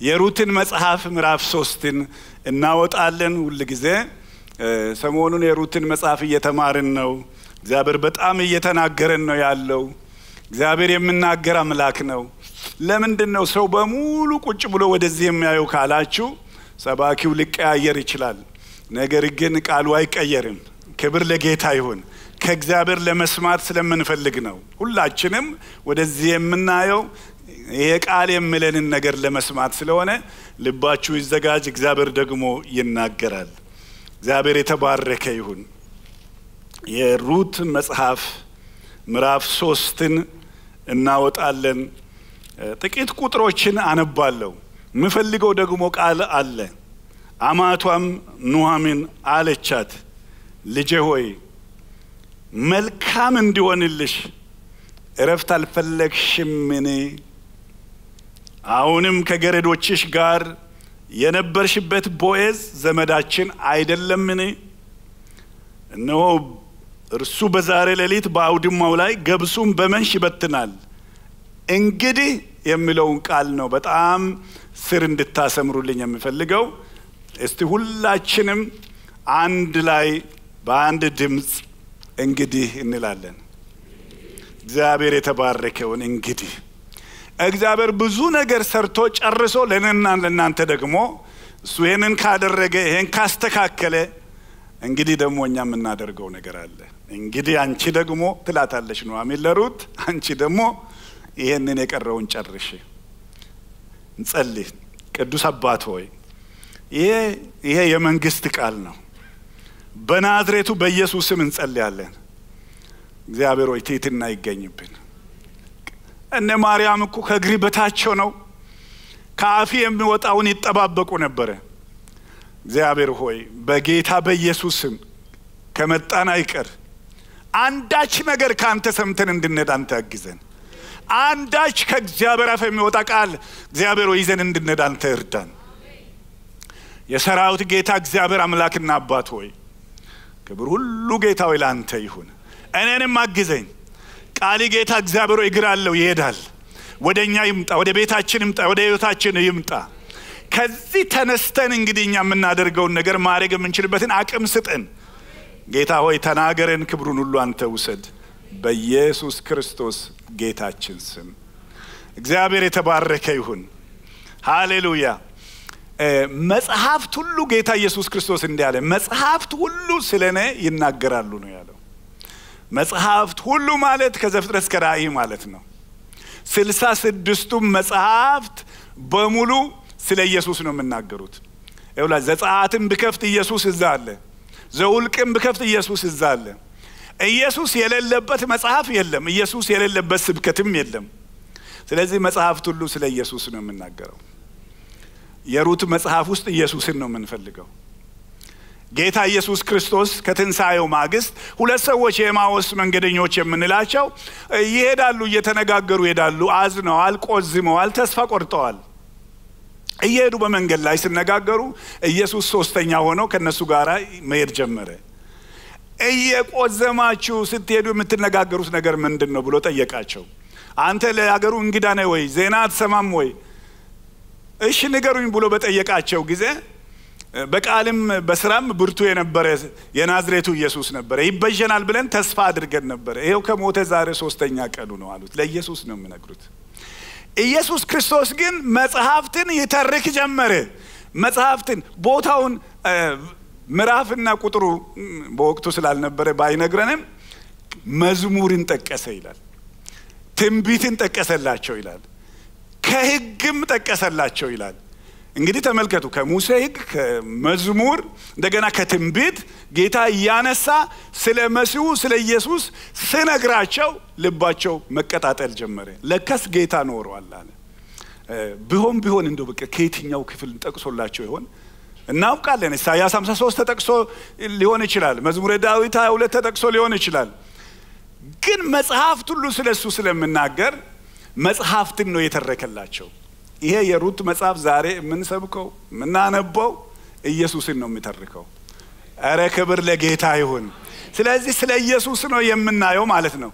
የሩትን መጽሐፍ ምዕራፍ ሶስትን እናወጣለን። ሁል ጊዜ ሰሞኑን የሩትን መጽሐፍ እየተማርን ነው። እግዚአብሔር በጣም እየተናገረን ነው ያለው። እግዚአብሔር የምናገር አምላክ ነው። ለምንድን ነው ሰው በሙሉ ቁጭ ብሎ ወደዚህ የሚያየው ካላችሁ፣ ሰባኪው ሊቀያየር ይችላል። ነገር ግን ቃሉ አይቀየርም። ክብር ለጌታ ይሁን። ከእግዚአብሔር ለመስማት ስለምንፈልግ ነው። ሁላችንም ወደዚህ የምናየው ይሄ ቃል የሚለንን ነገር ለመስማት ስለሆነ ልባችሁ ይዘጋጅ። እግዚአብሔር ደግሞ ይናገራል። እግዚአብሔር የተባረከ ይሁን። የሩት መጽሐፍ ምዕራፍ ሶስትን እናወጣለን። ጥቂት ቁጥሮችን አነባለሁ። የምፈልገው ደግሞ ቃል አለ። አማቷም ኑሐሚን አለቻት፣ ልጄ ሆይ መልካም እንዲሆንልሽ እረፍት አልፈለግሽምን? አሁንም ከገረዶችሽ ጋር የነበርሽበት ቦዔዝ ዘመዳችን አይደለምን? እነሆ እርሱ በዛሬ ሌሊት በአውድማው ላይ ገብሱም በመንሽ ይበትናል። እንግዲህ የሚለውን ቃል ነው በጣም ስር እንድታሰምሩልኝ የምፈልገው። እስቲ ሁላችንም አንድ ላይ በአንድ ድምፅ እንግዲህ እንላለን። እግዚአብሔር የተባረከውን እንግዲህ እግዚአብሔር ብዙ ነገር ሰርቶ ጨርሶ ለእኔና ለእናንተ ደግሞ እሱ ይህንን ካደረገ ይህን ካስተካከለ እንግዲህ ደግሞ እኛ የምናደርገው ነገር አለ። እንግዲህ አንቺ ደግሞ ትላታለች ኑሐሚን ለሩት፣ አንቺ ደግሞ ይህንን የቀረውን ጨርሽ። እንጸልይ። ቅዱስ አባት ሆይ ይሄ የመንግስት ቃል ነው። በናዝሬቱ በኢየሱስ እንጸልያለን። እግዚአብሔር ሆይ ትሕትና ይገኝብን። እነ ማርያም እኮ ከእግሪ በታቸው ነው ከአፊ የሚወጣውን ይጠባበቁ ነበረ። እግዚአብሔር ሆይ በጌታ በኢየሱስ ስም ከመጣን አይቀር አንዳች ነገር ከአንተ ሰምተን እንድንሄድ አንተ ያግዘን። አንዳች ከእግዚአብሔር አፍ የሚወጣ ቃል እግዚአብሔር ይዘን እንድንሄድ አንተ እርዳን። የሰራዊት ጌታ እግዚአብሔር አምላክና አባት ሆይ ክብር ሁሉ ጌታ ሆይ ለአንተ ይሁን። እኔንም አግዘኝ። ቃሊ ጌታ እግዚአብሔር እግር አለው ይሄዳል። ወደ እኛ ይምጣ፣ ወደ ቤታችን ይምጣ፣ ወደ ህይወታችን ይምጣ። ከዚህ ተነስተን እንግዲህ እኛ የምናደርገውን ነገር ማድረግ የምንችልበትን አቅም ስጠን። ጌታ ሆይ ተናገረን፣ ክብሩን ሁሉ አንተ ውሰድ። በኢየሱስ ክርስቶስ ጌታችን ስም እግዚአብሔር የተባረከ ይሁን። ሃሌሉያ። መጽሐፍት ሁሉ ጌታ ኢየሱስ ክርስቶስ እንዲህ አለ፣ መጽሐፍት ሁሉ ስለ እኔ ይናገራሉ ነው ያለው። መጽሐፍት ሁሉ ማለት ከዘፍጥረት እስከ ራእይ ማለት ነው። ስልሳ ስድስቱም መጽሐፍት በሙሉ ስለ ኢየሱስ ነው የምናገሩት። ይውላ ዘጸአትን ብከፍት ኢየሱስ እዛ አለ። ዘውልቅም ብከፍት ኢየሱስ እዛ አለ። ኢየሱስ የሌለበት መጽሐፍ የለም። ኢየሱስ የሌለበት ስብከትም የለም። ስለዚህ መጽሐፍት ሁሉ ስለ ኢየሱስ ነው የምናገረው። የሩት መጽሐፍ ውስጥ ኢየሱስን ነው የምንፈልገው። ጌታ ኢየሱስ ክርስቶስ ከትንሣኤው ማግስት ሁለት ሰዎች የኤማዎስ መንገደኞች የምንላቸው ይሄዳሉ፣ እየተነጋገሩ ይሄዳሉ። አዝነዋል፣ ቆዝመዋል፣ ተስፋ ቆርጠዋል። እየሄዱ በመንገድ ላይ ሲነጋገሩ ኢየሱስ ሶስተኛ ሆነው ከእነሱ ጋር መሄድ ጀመረ። እየቆዘማችሁ ስትሄዱ የምትነጋገሩት ነገር ምንድን ነው ብሎ ጠየቃቸው። አንተ ለሀገሩ እንግዳ ነህ ወይ? ዜና አትሰማም ወይ? እሺ ንገሩኝ ብሎ በጠየቃቸው ጊዜ በቃልም በስራም ብርቱ የነበረ የናዝሬቱ ኢየሱስ ነበረ። ይበጀናል ብለን ተስፋ አድርገን ነበረ። ይኸው ከሞተ ዛሬ ሶስተኛ ቀኑ ነው አሉት። ለኢየሱስ ነው የምነግሩት። ኢየሱስ ክርስቶስ ግን መጽሐፍትን ይተርክ ጀመረ። መጽሐፍትን ቦታውን ምዕራፍና ቁጥሩ በወቅቱ ስላልነበረ ባይነግረንም መዝሙርን ጠቀሰ ይላል። ትንቢትን ጠቀሰላቸው ይላል። ከሕግም ጠቀሰላቸው ይላል። እንግዲህ ተመልከቱ፣ ከሙሴ ሕግ፣ ከመዝሙር እንደገና ከትንቢት ጌታ እያነሳ ስለ መሲሁ ስለ ኢየሱስ ስነግራቸው ልባቸው መቀጣጠል ጀመረ። ለከስ ጌታ ኖሯል አለ። ቢሆን ቢሆን እንደው በቃ ከየትኛው ክፍል ጠቅሶላቸው ይሆን እናውቃለን። ኢሳያስ 53 ተጠቅሶ ሊሆን ይችላል። መዝሙረ ዳዊት 22 ተጠቅሶ ሊሆን ይችላል። ግን መጽሐፍት ሁሉ ስለ እሱ ስለምናገር መጽሐፍትን ነው የተረከላቸው። ይሄ የሩት መጽሐፍ ዛሬ የምንሰብከው የምናነበው ኢየሱስን ነው የሚተርከው። እረ ክብር ለጌታ ይሁን። ስለዚህ ስለ ኢየሱስ ነው የምናየው ማለት ነው።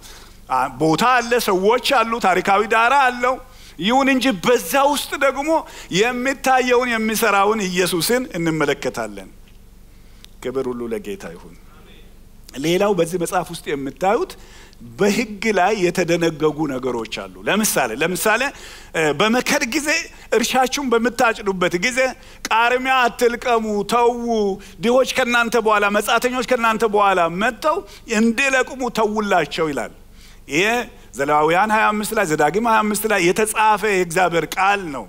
ቦታ አለ፣ ሰዎች አሉ፣ ታሪካዊ ዳራ አለው። ይሁን እንጂ በዛ ውስጥ ደግሞ የሚታየውን የሚሰራውን ኢየሱስን እንመለከታለን። ክብር ሁሉ ለጌታ ይሁን። ሌላው በዚህ መጽሐፍ ውስጥ የምታዩት በሕግ ላይ የተደነገጉ ነገሮች አሉ። ለምሳሌ ለምሳሌ በመከር ጊዜ እርሻችሁን በምታጭዱበት ጊዜ ቃርሚያ አትልቀሙ፣ ተዉ። ድሆች ከእናንተ በኋላ መጻተኞች ከእናንተ በኋላ መጥተው እንዲለቅሙ ተውላቸው ይላል። ይሄ ዘሌዋውያን 25 ላይ ዘዳግም 25 ላይ የተጻፈ የእግዚአብሔር ቃል ነው።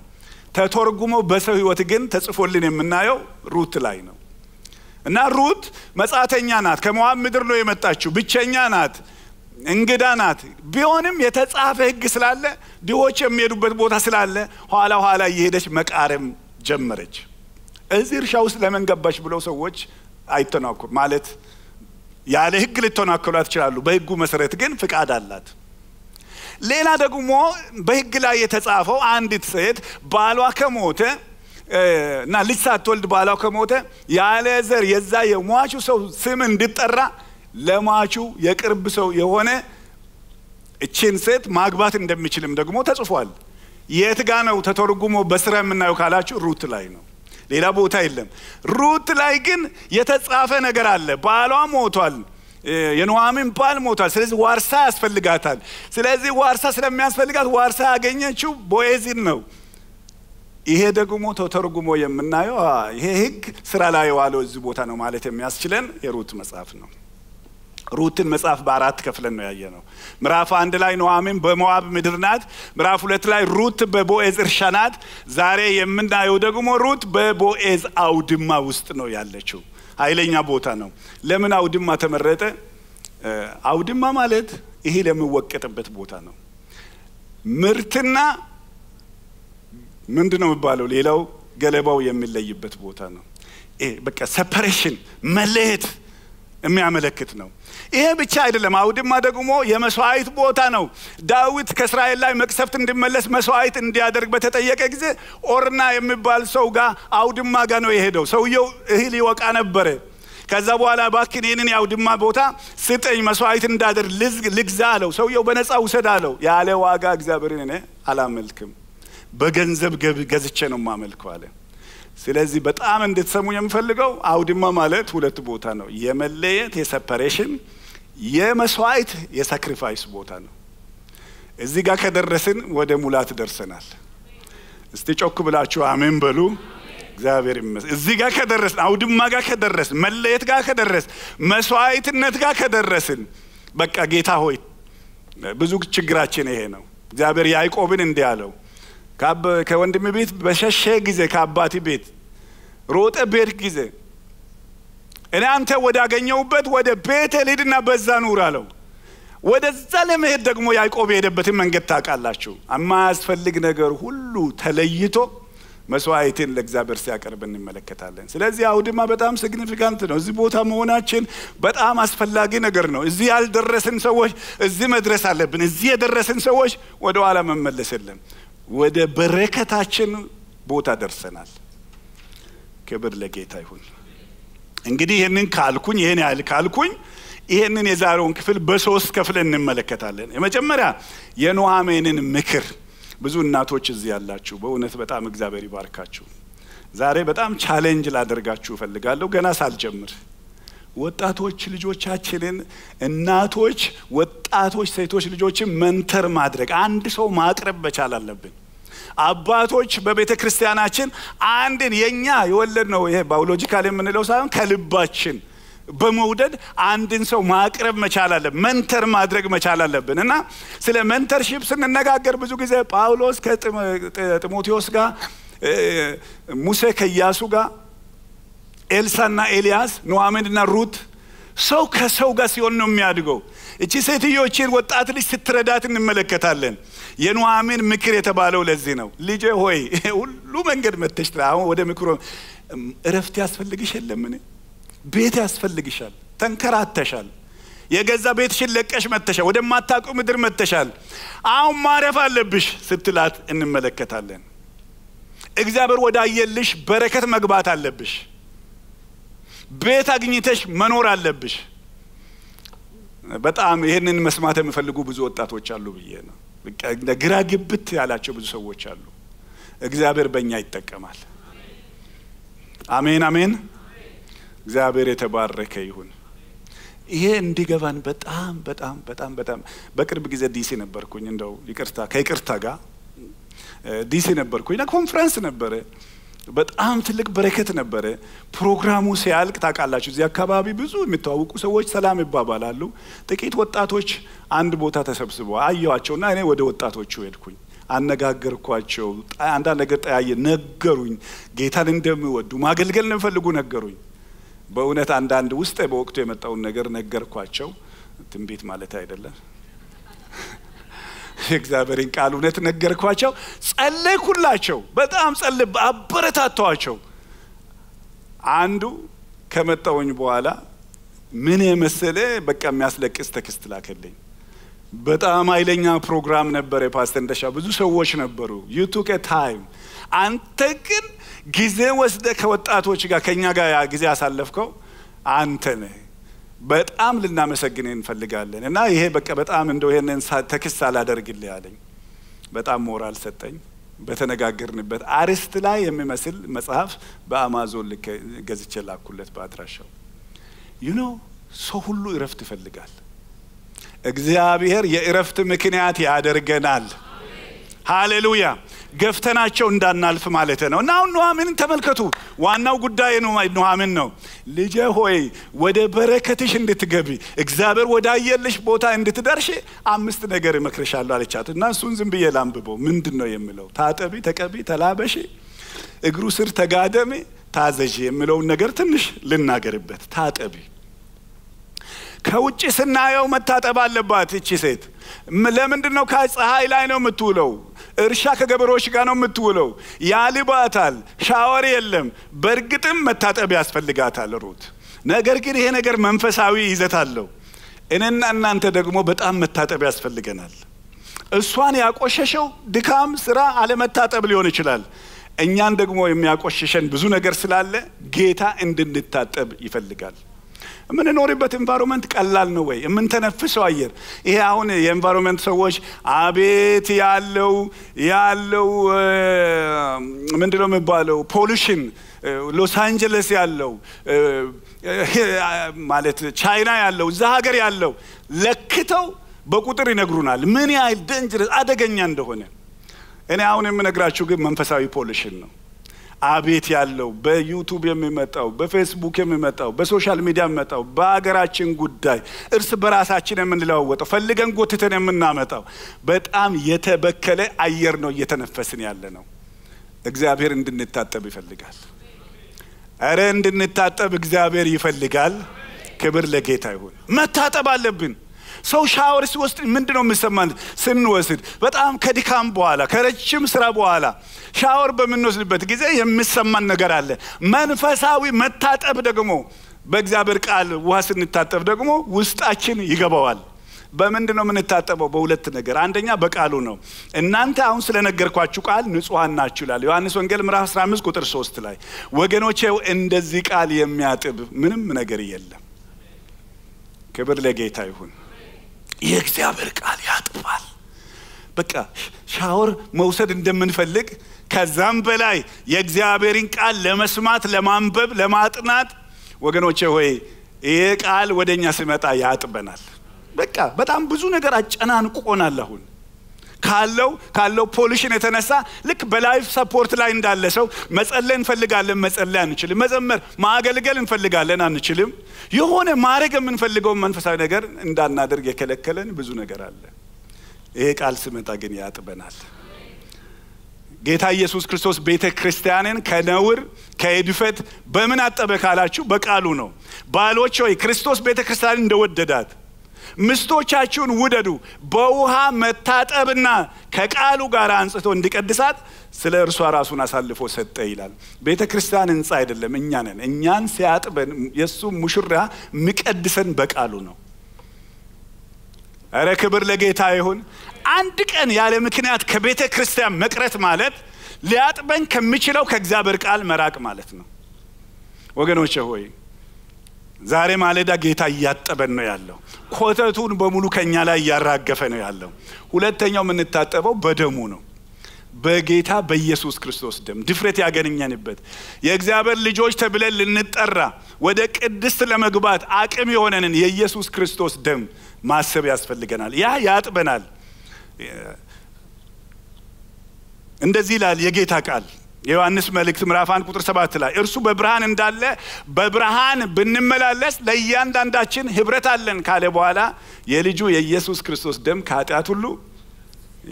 ተተርጉሞ በሰው ሕይወት ግን ተጽፎልን የምናየው ሩት ላይ ነው። እና ሩት መጻተኛ ናት። ከሞዓብ ምድር ነው የመጣችው። ብቸኛ ናት። እንግዳ ናት። ቢሆንም የተጻፈ ሕግ ስላለ ድሆች የሚሄዱበት ቦታ ስላለ ኋላ ኋላ እየሄደች መቃረም ጀመረች። እዚህ እርሻ ውስጥ ለምን ገባች ብለው ሰዎች አይተናኩር ማለት ያለ ሕግ ልተናከሏት ይችላሉ። በሕጉ መሰረት ግን ፍቃድ አላት። ሌላ ደግሞ በሕግ ላይ የተጻፈው አንዲት ሴት ባሏ ከሞተ እና ልጅ ሳትወልድ ባሏ ከሞተ ያለ ዘር የዛ የሟቹ ሰው ስም እንዲጠራ ለሟቹ የቅርብ ሰው የሆነ እችን ሴት ማግባት እንደሚችልም ደግሞ ተጽፏል። የት ጋ ነው ተተርጉሞ በስራ የምናየው ካላችሁ ሩት ላይ ነው። ሌላ ቦታ የለም። ሩት ላይ ግን የተጻፈ ነገር አለ። ባሏ ሞቷል። የኑኃሚን ባል ሞቷል። ስለዚህ ዋርሳ ያስፈልጋታል። ስለዚህ ዋርሳ ስለሚያስፈልጋት ዋርሳ ያገኘችው ቦዔዝን ነው። ይሄ ደግሞ ተተርጉሞ የምናየው ይሄ ሕግ ስራ ላይ የዋለው እዚህ ቦታ ነው ማለት የሚያስችለን የሩት መጽሐፍ ነው። ሩትን መጽሐፍ በአራት ከፍለን ነው ያየ ነው። ምዕራፍ አንድ ላይ ኑኃሚን በሞዓብ ምድር ናት። ምዕራፍ ሁለት ላይ ሩት በቦዔዝ እርሻ ናት። ዛሬ የምናየው ደግሞ ሩት በቦዔዝ አውድማ ውስጥ ነው ያለችው። ኃይለኛ ቦታ ነው። ለምን አውድማ ተመረጠ? አውድማ ማለት እህል የሚወቀጥበት ቦታ ነው። ምርትና ምንድን ነው የሚባለው? ሌላው ገለባው የሚለይበት ቦታ ነው። በቃ ሰፐሬሽን መለየት የሚያመለክት ነው። ይሄ ብቻ አይደለም። አውድማ ደግሞ የመስዋዕት ቦታ ነው። ዳዊት ከእስራኤል ላይ መቅሰፍት እንዲመለስ መስዋዕት እንዲያደርግ በተጠየቀ ጊዜ ኦርና የሚባል ሰው ጋር አውድማ ጋር ነው የሄደው። ሰውየው እህል ይወቃ ነበረ። ከዛ በኋላ እባክህን ይህንን የአውድማ ቦታ ስጠኝ፣ መስዋዕት እንዳደርግ ልግዛ አለው። ሰውየው በነፃ ውሰድ አለው። ያለ ዋጋ እግዚአብሔርን እኔ አላመልክም፣ በገንዘብ ገዝቼ ነው የማመልከው አለ። ስለዚህ በጣም እንድትሰሙ የምፈልገው አውድማ ማለት ሁለት ቦታ ነው። የመለየት የሰፐሬሽን፣ የመስዋዕት የሳክሪፋይስ ቦታ ነው። እዚህ ጋር ከደረስን ወደ ሙላት ደርሰናል። እስቲ ጮክ ብላችሁ አሜን በሉ። እግዚአብሔር ይመስገን። እዚህ ጋር ከደረስን፣ አውድማ ጋር ከደረስን፣ መለየት ጋር ከደረስን፣ መስዋዕትነት ጋር ከደረስን፣ በቃ ጌታ ሆይ ብዙ ችግራችን ይሄ ነው። እግዚአብሔር ያዕቆብን እንዲህ አለው ከወንድም ቤት በሸሸ ጊዜ ከአባት ቤት ሮጠ ቤት ጊዜ እኔ አንተ ወዳገኘውበት ወደ ቤቴል ሂድና በዛ ኑር አለው። ወደዛ ለመሄድ ደግሞ ያዕቆብ የሄደበትን መንገድ ታውቃላችሁ። የማያስፈልግ ነገር ሁሉ ተለይቶ መስዋዕትን ለእግዚአብሔር ሲያቀርብ እንመለከታለን። ስለዚህ አውድማ በጣም significant ነው። እዚህ ቦታ መሆናችን በጣም አስፈላጊ ነገር ነው። እዚህ ያልደረስን ሰዎች እዚህ መድረስ አለብን። እዚህ የደረስን ሰዎች ወደ ኋላ መመለስ የለም። ወደ በረከታችን ቦታ ደርሰናል። ክብር ለጌታ ይሁን። እንግዲህ ይህንን ካልኩኝ ይህን ያህል ካልኩኝ ይህንን የዛሬውን ክፍል በሶስት ክፍል እንመለከታለን። የመጀመሪያ የኑኃሚንን ምክር። ብዙ እናቶች እዚህ ያላችሁ በእውነት በጣም እግዚአብሔር ይባርካችሁ። ዛሬ በጣም challenge ላደርጋችሁ እፈልጋለሁ ገና ሳልጀምር ወጣቶች ልጆቻችንን እናቶች፣ ወጣቶች ሴቶች ልጆችን mentor ማድረግ አንድ ሰው ማቅረብ መቻል አለብን። አባቶች በቤተ ክርስቲያናችን አንድን የኛ የወለድነው ይሄ biological የምንለው ሳይሆን ከልባችን በመውደድ አንድን ሰው ማቅረብ መቻል አለብን። mentor ማድረግ መቻል አለብን እና ስለ mentorship ስንነጋገር ብዙ ጊዜ ጳውሎስ ከጢሞቴዎስ ጋር፣ ሙሴ ከኢያሱ ጋር ኤልሳና ኤልያስ ኑኃሚንና ሩት ሰው ከሰው ጋር ሲሆን ነው የሚያድገው። እቺ ሴትዮችን ወጣት ልጅ ስትረዳት እንመለከታለን። የኑኃሚን ምክር የተባለው ለዚህ ነው። ልጄ ሆይ ሁሉ መንገድ መተሽ አሁን ወደ ምክሮ እረፍት ያስፈልግሽ የለምን? ቤት ያስፈልግሻል። ተንከራተሻል። የገዛ ቤትሽን ለቀሽ መተሻል። ወደማታውቂው ምድር መተሻል። አሁን ማረፍ አለብሽ ስትላት እንመለከታለን። እግዚአብሔር ወዳየልሽ በረከት መግባት አለብሽ። ቤት አግኝተሽ መኖር አለብሽ። በጣም ይህንን መስማት የሚፈልጉ ብዙ ወጣቶች አሉ ብዬ ነው። ግራ ግብት ያላቸው ብዙ ሰዎች አሉ። እግዚአብሔር በእኛ ይጠቀማል። አሜን አሜን። እግዚአብሔር የተባረከ ይሁን። ይሄ እንዲገባን በጣም በጣም በጣም በጣም በቅርብ ጊዜ ዲሲ ነበርኩኝ። እንደው ይቅርታ ከይቅርታ ጋር ዲሲ ነበርኩኝ እና ኮንፈረንስ ነበረ። በጣም ትልቅ በረከት ነበረ። ፕሮግራሙ ሲያልቅ ታውቃላችሁ፣ እዚህ አካባቢ ብዙ የሚተዋወቁ ሰዎች ሰላም ይባባላሉ። ጥቂት ወጣቶች አንድ ቦታ ተሰብስበው አየኋቸውና እኔ ወደ ወጣቶቹ ሄድኩኝ። አነጋገርኳቸው። አንዳንድ ነገር ጠያየ ነገሩኝ። ጌታን እንደሚወዱ ማገልገል እንደሚፈልጉ ነገሩኝ። በእውነት አንዳንድ ውስጥ በወቅቱ የመጣውን ነገር ነገርኳቸው። ትንቢት ማለት አይደለም፣ የእግዚአብሔርን ቃል እውነት ነገርኳቸው። ጸለይኩላቸው፣ በጣም ጸልዬ አበረታታኋቸው። አንዱ ከመጣሁኝ በኋላ ምን የመሰለ በቃ የሚያስለቅስ text ላከልኝ። በጣም ኃይለኛ ፕሮግራም ነበረ። ፓስተር እንዳሻው ብዙ ሰዎች ነበሩ። you took time አንተ ግን ጊዜ ወስደ ከወጣቶች ጋር ከኛ ጋር ጊዜ ያሳለፍከው አንተ ነህ። በጣም ልናመሰግን እንፈልጋለን እና ይሄ በቃ በጣም እንደው ይሄንን ተክስ አላደርግልህ ያለኝ በጣም ሞራል ሰጠኝ። በተነጋገርንበት አርስት ላይ የሚመስል መጽሐፍ በአማዞን ገዝቼ ላኩለት በአድራሻው። you know ሰው ሁሉ እረፍት ይፈልጋል። እግዚአብሔር የእረፍት ምክንያት ያደርገናል። ሃሌሉያ ገፍተናቸው እንዳናልፍ ማለት ነው። እና አሁን ኑሐሚንን ተመልከቱ። ዋናው ጉዳይ ኑሐሚን ነው። ልጄ ሆይ ወደ በረከትሽ እንድትገቢ እግዚአብሔር ወዳየልሽ ቦታ እንድትደርሽ አምስት ነገር እመክርሻለሁ አለቻት። እና እሱን ዝም ብዬ ላንብበው። ምንድን ነው የሚለው? ታጠቢ፣ ተቀቢ፣ ተላበሺ፣ እግሩ ስር ተጋደሚ፣ ታዘዢ የሚለውን ነገር ትንሽ ልናገርበት። ታጠቢ ከውጭ ስናየው መታጠብ አለባት እቺ ሴት። ለምንድን ነው? ከፀሐይ ላይ ነው የምትውለው። እርሻ ከገበሬዎች ጋር ነው የምትውለው። ያልባታል፣ ሻወር የለም። በእርግጥም መታጠብ ያስፈልጋታል ሩት። ነገር ግን ይሄ ነገር መንፈሳዊ ይዘት አለው። እኔና እናንተ ደግሞ በጣም መታጠብ ያስፈልገናል። እሷን ያቆሸሸው ድካም፣ ስራ፣ አለመታጠብ ሊሆን ይችላል። እኛን ደግሞ የሚያቆሽሸን ብዙ ነገር ስላለ ጌታ እንድንታጠብ ይፈልጋል። የምንኖርበት environment ቀላል ነው ወይ? የምንተነፍሰው አየር ይሄ አሁን የ environment ሰዎች አቤት ያለው ያለው ምንድን ነው የሚባለው pollution ሎስ አንጀለስ ያለው ማለት ቻይና ያለው እዛ ሀገር ያለው ለክተው በቁጥር ይነግሩናል ምን ያህል dangerous አደገኛ እንደሆነ። እኔ አሁን የምነግራችሁ ግን መንፈሳዊ pollution ነው። አቤት ያለው በዩቱብ የሚመጣው በፌስቡክ የሚመጣው በ social media የሚመጣው በሀገራችን ጉዳይ እርስ በራሳችን የምንለዋወጠው ፈልገን ጎትተን የምናመጣው በጣም የተበከለ አየር ነው እየተነፈስን ያለ ነው። እግዚአብሔር እንድንታጠብ ይፈልጋል። እረ እንድንታጠብ እግዚአብሔር ይፈልጋል። ክብር ለጌታ ይሁን። መታጠብ አለብን። ሰው ሻወር ሲወስድ ምንድን ነው የምሰማን? ስንወስድ በጣም ከድካም በኋላ ከረጅም ስራ በኋላ ሻወር በምንወስድበት ጊዜ የሚሰማን ነገር አለ። መንፈሳዊ መታጠብ ደግሞ በእግዚአብሔር ቃል ውሃ ስንታጠብ ደግሞ ውስጣችን ይገባዋል። በምንድን ነው የምንታጠበው? በሁለት ነገር። አንደኛ በቃሉ ነው። እናንተ አሁን ስለነገርኳችሁ ቃል ንጹሐን ናችሁ ይላል ዮሐንስ ወንጌል ምዕራፍ 15 ቁጥር 3 ላይ ወገኖቼው እንደዚህ ቃል የሚያጥብ ምንም ነገር የለም። ክብር ለጌታ ይሁን። የእግዚአብሔር ቃል ያጥባል። በቃ ሻወር መውሰድ እንደምንፈልግ ከዛም በላይ የእግዚአብሔርን ቃል ለመስማት፣ ለማንበብ፣ ለማጥናት ወገኖቼ ሆይ ይሄ ቃል ወደ እኛ ሲመጣ ያጥበናል። በቃ በጣም ብዙ ነገር አጨናንቆናል። አሁን ካለው ካለው pollution የተነሳ ልክ በ life support ላይ እንዳለ ሰው መጸለይ እንፈልጋለን፣ መጸለይ አንችልም። መዘመር ማገልገል እንፈልጋለን፣ አንችልም። የሆነ ማድረግ የምንፈልገውን መንፈሳዊ ነገር እንዳናደርግ የከለከለን ብዙ ነገር አለ። ይሄ ቃል ስመጣ ግን ያጥበናል። ጌታ ኢየሱስ ክርስቶስ ቤተ ክርስቲያንን ከነውር ከእድፈት በምን አጠበ ካላችሁ በቃሉ ነው። ባሎች ሆይ ክርስቶስ ቤተ ክርስቲያንን እንደወደዳት ምስቶቻችሁን ውደዱ፣ በውሃ መታጠብና ከቃሉ ጋር አንጽቶ እንዲቀድሳት ስለ እርሷ ራሱን አሳልፎ ሰጠ ይላል። ቤተ ክርስቲያን ህንፃ አይደለም፣ እኛ ነን። እኛን ሲያጥበን የእሱ ሙሽራ የሚቀድሰን በቃሉ ነው። እረ ክብር ለጌታ ይሁን። አንድ ቀን ያለ ምክንያት ከቤተ ክርስቲያን መቅረት ማለት ሊያጥበን ከሚችለው ከእግዚአብሔር ቃል መራቅ ማለት ነው። ወገኖቼ ሆይ ዛሬ ማለዳ ጌታ እያጠበን ነው ያለው። ኮተቱን በሙሉ ከኛ ላይ እያራገፈ ነው ያለው። ሁለተኛው የምንታጠበው በደሙ ነው። በጌታ በኢየሱስ ክርስቶስ ደም ድፍረት ያገኘንበት የእግዚአብሔር ልጆች ተብለን ልንጠራ ወደ ቅድስት ለመግባት አቅም የሆነንን የኢየሱስ ክርስቶስ ደም ማሰብ ያስፈልገናል። ያ ያጥበናል። እንደዚህ ይላል የጌታ ቃል የዮሐንስ መልእክት ምዕራፍ አንድ ቁጥር ሰባት ላይ እርሱ በብርሃን እንዳለ በብርሃን ብንመላለስ ለእያንዳንዳችን ህብረት አለን ካለ በኋላ የልጁ የኢየሱስ ክርስቶስ ደም ከኃጢአት ሁሉ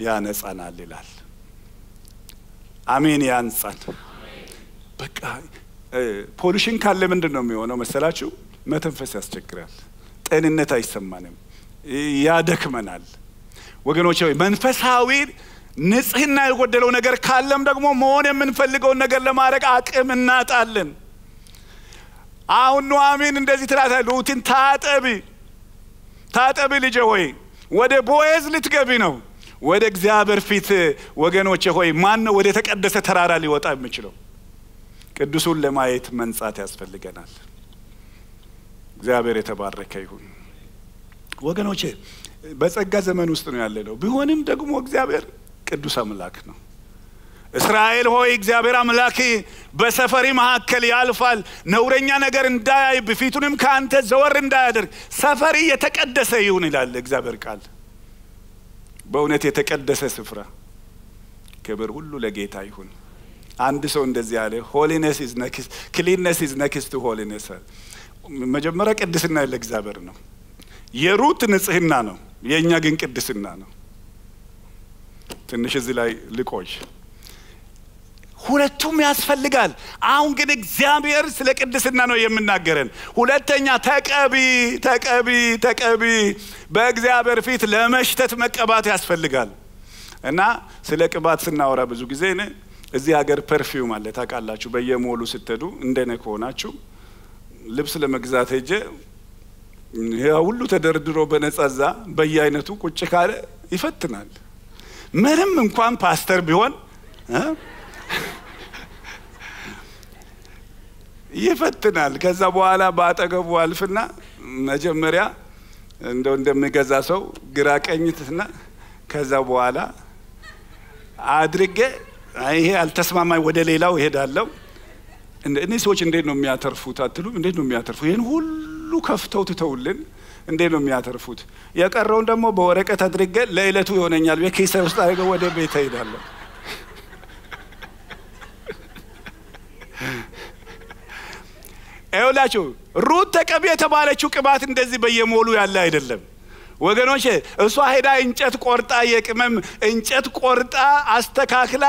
ያነጻናል ይላል። አሜን። ያንጻን። በቃ pollution ካለ ምንድን ነው የሚሆነው መሰላችሁ? መተንፈስ ያስቸግራል። ጤንነት አይሰማንም፣ ያደክመናል። ወገኖች መንፈሳዊ ንጽህና የጎደለው ነገር ካለም ደግሞ መሆን የምንፈልገውን ነገር ለማድረግ አቅም እናጣለን። አሁን ኑሐሚን እንደዚህ ትላታለች፣ ሩትን ታጠቢ ታጠቢ ልጄ ሆይ ወደ ቦዔዝ ልትገቢ ነው። ወደ እግዚአብሔር ፊት ወገኖቼ ሆይ ማን ነው ወደ ተቀደሰ ተራራ ሊወጣ የሚችለው? ቅዱሱን ለማየት መንጻት ያስፈልገናል። እግዚአብሔር የተባረከ ይሁን። ወገኖቼ በጸጋ ዘመን ውስጥ ነው ያለነው። ቢሆንም ደግሞ እግዚአብሔር ቅዱስ አምላክ ነው። እስራኤል ሆይ እግዚአብሔር አምላክ በሰፈሪ መካከል ያልፋል፣ ነውረኛ ነገር እንዳያይ ፊቱንም ከአንተ ዘወር እንዳያደርግ ሰፈርህ የተቀደሰ ይሁን ይላል እግዚአብሔር ቃል። በእውነት የተቀደሰ ስፍራ ክብር ሁሉ ለጌታ ይሁን። አንድ ሰው እንደዚህ አለ፣ holiness is next cleanness is next holiness። መጀመሪያ ቅድስና ለእግዚአብሔር ነው። የሩት ንጽህና ነው፣ የእኛ ግን ቅድስና ነው። ትንሽ እዚህ ላይ ልቆይ። ሁለቱም ያስፈልጋል። አሁን ግን እግዚአብሔር ስለ ቅድስና ነው የምናገረን። ሁለተኛ ተቀቢ ተቀቢ ተቀቢ፣ በእግዚአብሔር ፊት ለመሽተት መቀባት ያስፈልጋል። እና ስለ ቅባት ስናወራ ብዙ ጊዜ እኔ እዚህ ሀገር ፐርፊውም አለ ታውቃላችሁ። በየሞሉ ስትሄዱ እንደኔ ከሆናችሁ ልብስ ለመግዛት ሄጄ ሁሉ ተደርድሮ በነጸዛ በየአይነቱ ቁጭ ካለ ይፈትናል። ምንም እንኳን ፓስተር ቢሆን ይፈትናል። ከዛ በኋላ በአጠገቡ አልፍና መጀመሪያ እንደው እንደሚገዛ ሰው ግራ ቀኝትና ከዛ በኋላ አድርጌ ይሄ አልተስማማኝ ወደ ሌላው እሄዳለሁ። እኔ ሰዎች እንዴት ነው የሚያተርፉት አትሉም? እንዴት ነው የሚያተርፉ? ይህን ሁሉ ከፍተው ትተውልን እንዴት ነው የሚያተርፉት? የቀረውን ደግሞ በወረቀት አድርጌ ለዕለቱ ይሆነኛል ኪሴ ውስጥ አድርገው ወደ ቤት እሄዳለሁ። ይኸውላችሁ ሩት ተቀቢ የተባለችው ቅባት እንደዚህ በየሞሉ ያለ አይደለም ወገኖቼ። እሷ ሄዳ እንጨት ቆርጣ የቅመም እንጨት ቆርጣ አስተካክላ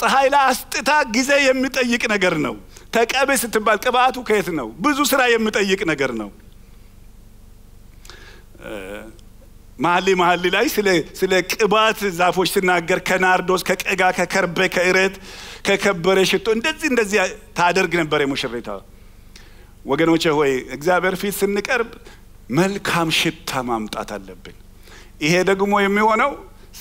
ፀሐይ ላይ አስጥታ ጊዜ የሚጠይቅ ነገር ነው። ተቀቢ ስትባል ቅባቱ ከየት ነው? ብዙ ስራ የሚጠይቅ ነገር ነው። መሀሌ መሀሌ ላይ ስለ ቅባት ዛፎች ስናገር ከናርዶስ፣ ከቀጋ፣ ከከርቤ፣ ከእረት፣ ከከበረ ሽቶ እንደዚህ እንደዚህ ታደርግ ነበር የሙሽሪቷ። ወገኖቼ ሆይ እግዚአብሔር ፊት ስንቀርብ መልካም ሽታ ማምጣት አለብን። ይሄ ደግሞ የሚሆነው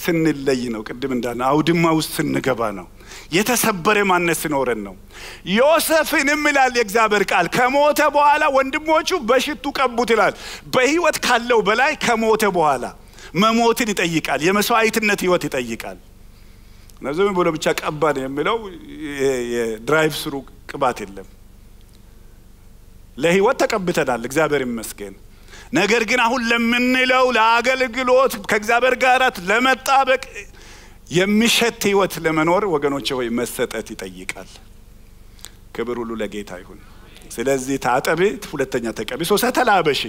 ስንለይ ነው። ቅድም እንዳለ አውድማ ውስጥ ስንገባ ነው። የተሰበረ ማንነት ስኖረን ነው። ዮሴፍንም ይላል የእግዚአብሔር ቃል ከሞተ በኋላ ወንድሞቹ በሽቱ ቀቡት ይላል። በህይወት ካለው በላይ ከሞተ በኋላ መሞትን ይጠይቃል። የመስዋዕትነት ህይወት ይጠይቃል። ዝም ብሎ ብቻ ቀባን የሚለው የ drive through ቅባት የለም። ለህይወት ተቀብተናል፣ እግዚአብሔር ይመስገን። ነገር ግን አሁን ለምንለው ለአገልግሎት ከእግዚአብሔር ጋር ለመጣበቅ የሚሸት ህይወት ለመኖር ወገኖች ሆይ መሰጠት ይጠይቃል። ክብር ሁሉ ለጌታ ይሁን። ስለዚህ ታጠቢ፣ ሁለተኛ ተቀቢ፣ ሶስት ተላበሺ።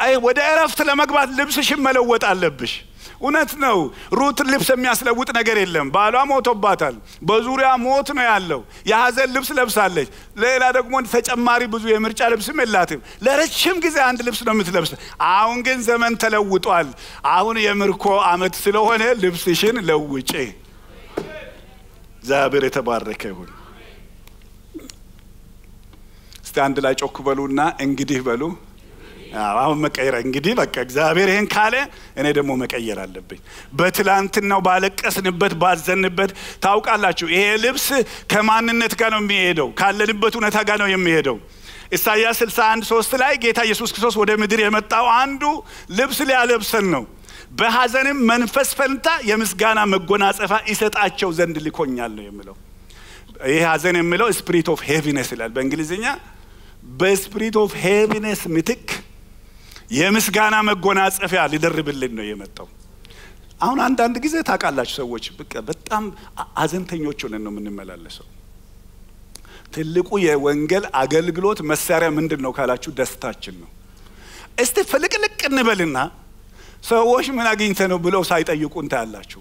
አይ ወደ እረፍት ለመግባት ልብስሽን መለወጥ አለብሽ። እውነት ነው። ሩት ልብስ የሚያስለውጥ ነገር የለም። ባሏ ሞቶባታል። በዙሪያ ሞት ነው ያለው። የሀዘን ልብስ ለብሳለች። ሌላ ደግሞ ተጨማሪ ብዙ የምርጫ ልብስም የላትም። ለረጅም ጊዜ አንድ ልብስ ነው የምትለብስ። አሁን ግን ዘመን ተለውጧል። አሁን የምርኮ ዓመት ስለሆነ ልብስሽን ለውጬ። እግዚአብሔር የተባረከ ይሁን። እስቲ አንድ ላይ ጮክ በሉና እንግዲህ በሉ አሁን መቀየር እንግዲህ በቃ እግዚአብሔር ይህን ካለ እኔ ደግሞ መቀየር አለብኝ። በትላንትናው ባለቀስንበት ባዘንበት፣ ታውቃላችሁ ይሄ ልብስ ከማንነት ጋር ነው የሚሄደው፣ ካለንበት እውነታ ጋር ነው የሚሄደው። ኢሳይያስ 61 ሶስት ላይ ጌታ ኢየሱስ ክርስቶስ ወደ ምድር የመጣው አንዱ ልብስ ሊያለብሰን ነው። በሐዘንም መንፈስ ፈንታ የምስጋና መጎናጸፊያ ይሰጣቸው ዘንድ ልኮኛል ነው የሚለው። ይህ ሐዘን የሚለው spirit of heaviness ይላል በእንግሊዝኛ። በ spirit of heaviness ምትክ የምስጋና መጎናጸፊያ ሊደርብልን ነው የመጣው። አሁን አንዳንድ ጊዜ ታውቃላችሁ ሰዎች በጣም ሐዘንተኞች ሆነን ነው የምንመላለሰው። ትልቁ የወንጌል አገልግሎት መሳሪያ ምንድን ነው ካላችሁ ደስታችን ነው። እስቲ ፍልቅልቅ እንበልና ሰዎች ምን አግኝተው ነው ብለው ሳይጠይቁን ታያላችሁ።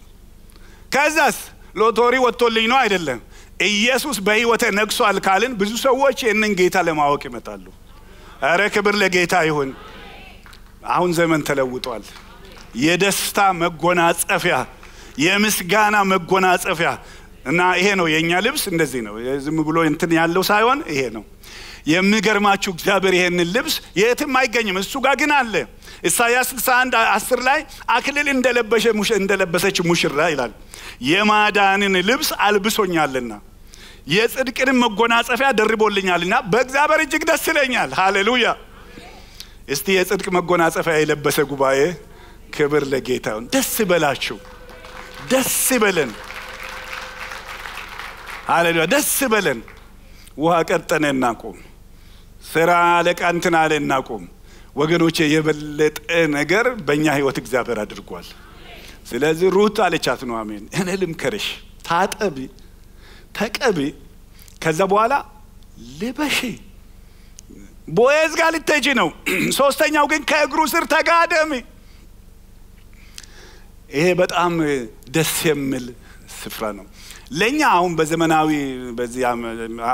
ከዛስ ሎተሪ ወጥቶልኝ ነው አይደለም፣ ኢየሱስ በሕይወቴ ነግሷል ካልን ብዙ ሰዎች ይህንን ጌታ ለማወቅ ይመጣሉ። እረ ክብር ለጌታ ይሁን። አሁን ዘመን ተለውጧል። የደስታ መጎናጸፊያ፣ የምስጋና መጎናጸፊያ እና ይሄ ነው የእኛ ልብስ። እንደዚህ ነው፣ ዝም ብሎ እንትን ያለው ሳይሆን ይሄ ነው። የሚገርማችሁ እግዚአብሔር ይሄንን ልብስ የትም አይገኝም፣ እሱ ጋር ግን አለ። ኢሳያስ 61 10 ላይ አክሊል እንደለበሰች ሙሽራ ይላል የማዳንን ልብስ አልብሶኛልና የጽድቅንም መጎናጸፊያ ደርቦልኛልና በእግዚአብሔር እጅግ ደስ ይለኛል። ሃሌሉያ! እስቲ የጽድቅ መጎናጸፊያ የለበሰ ጉባኤ ክብር ለጌታ ይሁን። ደስ ይበላችሁ፣ ደስ ይበለን። ሃሌሉያ! ደስ ይበለን። ውሃ ቀጠነ እናቁም፣ ስራ አለቃ እንትን አለ እናቁም። ወገኖቼ የበለጠ ነገር በእኛ ህይወት እግዚአብሔር አድርጓል። ስለዚህ ሩት አለቻት ነው አሜን፣ እኔ ልምከርሽ፣ ታጠቢ፣ ተቀቢ፣ ከዛ በኋላ ልበሺ። ቦዔዝ ጋር ልትሄጂ ነው። ሶስተኛው ግን ከእግሩ ስር ተጋደሚ። ይሄ በጣም ደስ የሚል ስፍራ ነው ለእኛ አሁን በዘመናዊ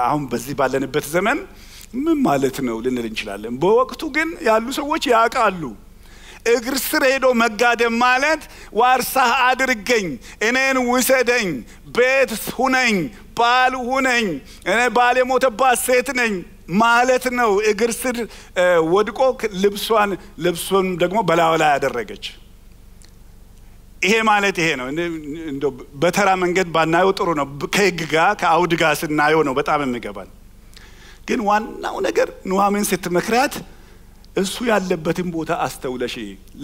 አሁን በዚህ ባለንበት ዘመን ምን ማለት ነው ልንል እንችላለን። በወቅቱ ግን ያሉ ሰዎች ያውቃሉ። እግር ስር ሄዶ መጋደም ማለት ዋርሳህ አድርገኝ፣ እኔን ውሰደኝ፣ ቤት ሁነኝ፣ ባል ሁነኝ፣ እኔ ባል የሞተባት ሴት ነኝ ማለት ነው። እግር ስር ወድቆ ልብሷን ልብሱን ደግሞ በላዩ ላይ ያደረገች ይሄ ማለት ይሄ ነው። እንደው በተራ መንገድ ባናየው ጥሩ ነው። ከህግ ጋር ከአውድ ጋር ስናየው ነው በጣም የሚገባል። ግን ዋናው ነገር ኑሐሚን ስትመክራት እሱ ያለበትን ቦታ አስተውለሽ።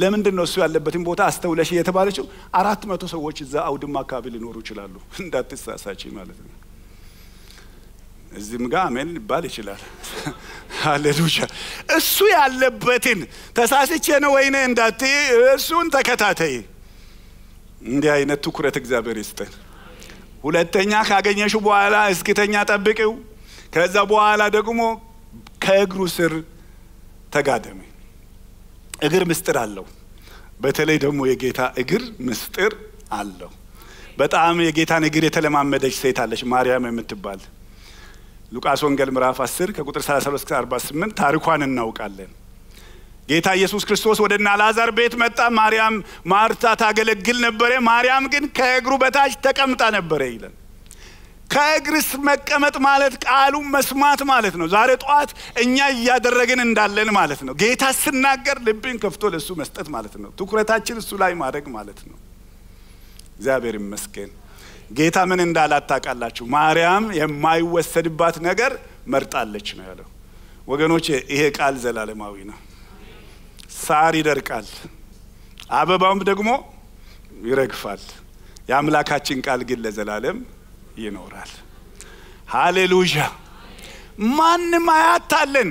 ለምንድን ነው እሱ ያለበትን ቦታ አስተውለሽ የተባለችው? አራት መቶ ሰዎች እዛ አውድማ አካባቢ ሊኖሩ ይችላሉ። እንዳትሳሳች ማለት ነው። እዚህም ጋር አሜን ሊባል ይችላል። ሃሌሉያ። እሱ ያለበትን ተሳስቼ ነው ወይኔ እንዳትይ፣ እሱን ተከታተይ። እንዲህ አይነት ትኩረት እግዚአብሔር ይስጠን። ሁለተኛ ካገኘሽው በኋላ እስኪተኛ ጠብቂው። ከዛ በኋላ ደግሞ ከእግሩ ስር ተጋደሚ። እግር ምስጢር አለው። በተለይ ደግሞ የጌታ እግር ምስጢር አለው። በጣም የጌታን እግር የተለማመደች ሴት አለች ማርያም የምትባል ሉቃስ ወንጌል ምዕራፍ 10 ከቁጥር 32 እስከ 48 ታሪኳን እናውቃለን። ጌታ ኢየሱስ ክርስቶስ ወደ አልዓዛር ቤት መጣ። ማርያም ማርታ ታገለግል ነበረ። ማርያም ግን ከእግሩ በታች ተቀምጣ ነበረ ይለን። ከእግርስ መቀመጥ ማለት ቃሉ መስማት ማለት ነው። ዛሬ ጠዋት እኛ እያደረግን እንዳለን ማለት ነው። ጌታ ስናገር ልብን ከፍቶ ለእሱ መስጠት ማለት ነው። ትኩረታችን እሱ ላይ ማድረግ ማለት ነው። እግዚአብሔር ይመስገን። ጌታ ምን እንዳላት ታውቃላችሁ? ማርያም የማይወሰድባት ነገር መርጣለች ነው ያለው። ወገኖች ይሄ ቃል ዘላለማዊ ነው። ሳር ይደርቃል፣ አበባውም ደግሞ ይረግፋል። የአምላካችን ቃል ግን ለዘላለም ይኖራል። ሃሌሉያ! ማንም አያታለን።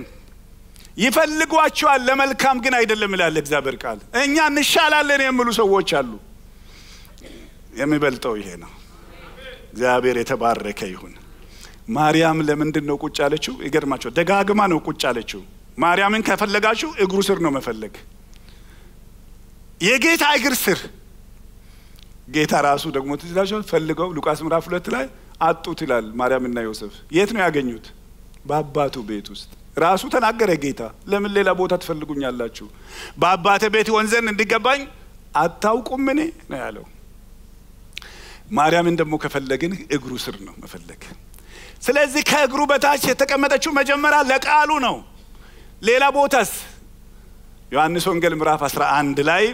ይፈልጓቸዋል፣ ለመልካም ግን አይደለም ይላል እግዚአብሔር ቃል። እኛ እንሻላለን የሚሉ ሰዎች አሉ። የሚበልጠው ይሄ ነው። እግዚአብሔር የተባረከ ይሁን። ማርያም ለምንድን ነው ቁጭ አለችው? ይገርማቸው ደጋግማ ነው ቁጭ አለችው። ማርያምን ከፈለጋችሁ እግሩ ስር ነው መፈለግ፣ የጌታ እግር ስር። ጌታ ራሱ ደግሞ ትዝ ይላችኋል፣ ፈልገው ሉቃስ ምዕራፍ ሁለት ላይ አጡት ይላል። ማርያምና ዮሴፍ የት ነው ያገኙት? በአባቱ ቤት ውስጥ። ራሱ ተናገረ ጌታ። ለምን ሌላ ቦታ ትፈልጉኛላችሁ? በአባቴ ቤት ይሆን ዘንድ እንዲገባኝ አታውቁም እኔ ነው ያለው። ማርያምን ደግሞ ከፈለግን እግሩ ስር ነው መፈለግ። ስለዚህ ከእግሩ በታች የተቀመጠችው መጀመሪያ ለቃሉ ነው። ሌላ ቦታስ ዮሐንስ ወንጌል ምዕራፍ 11 ላይ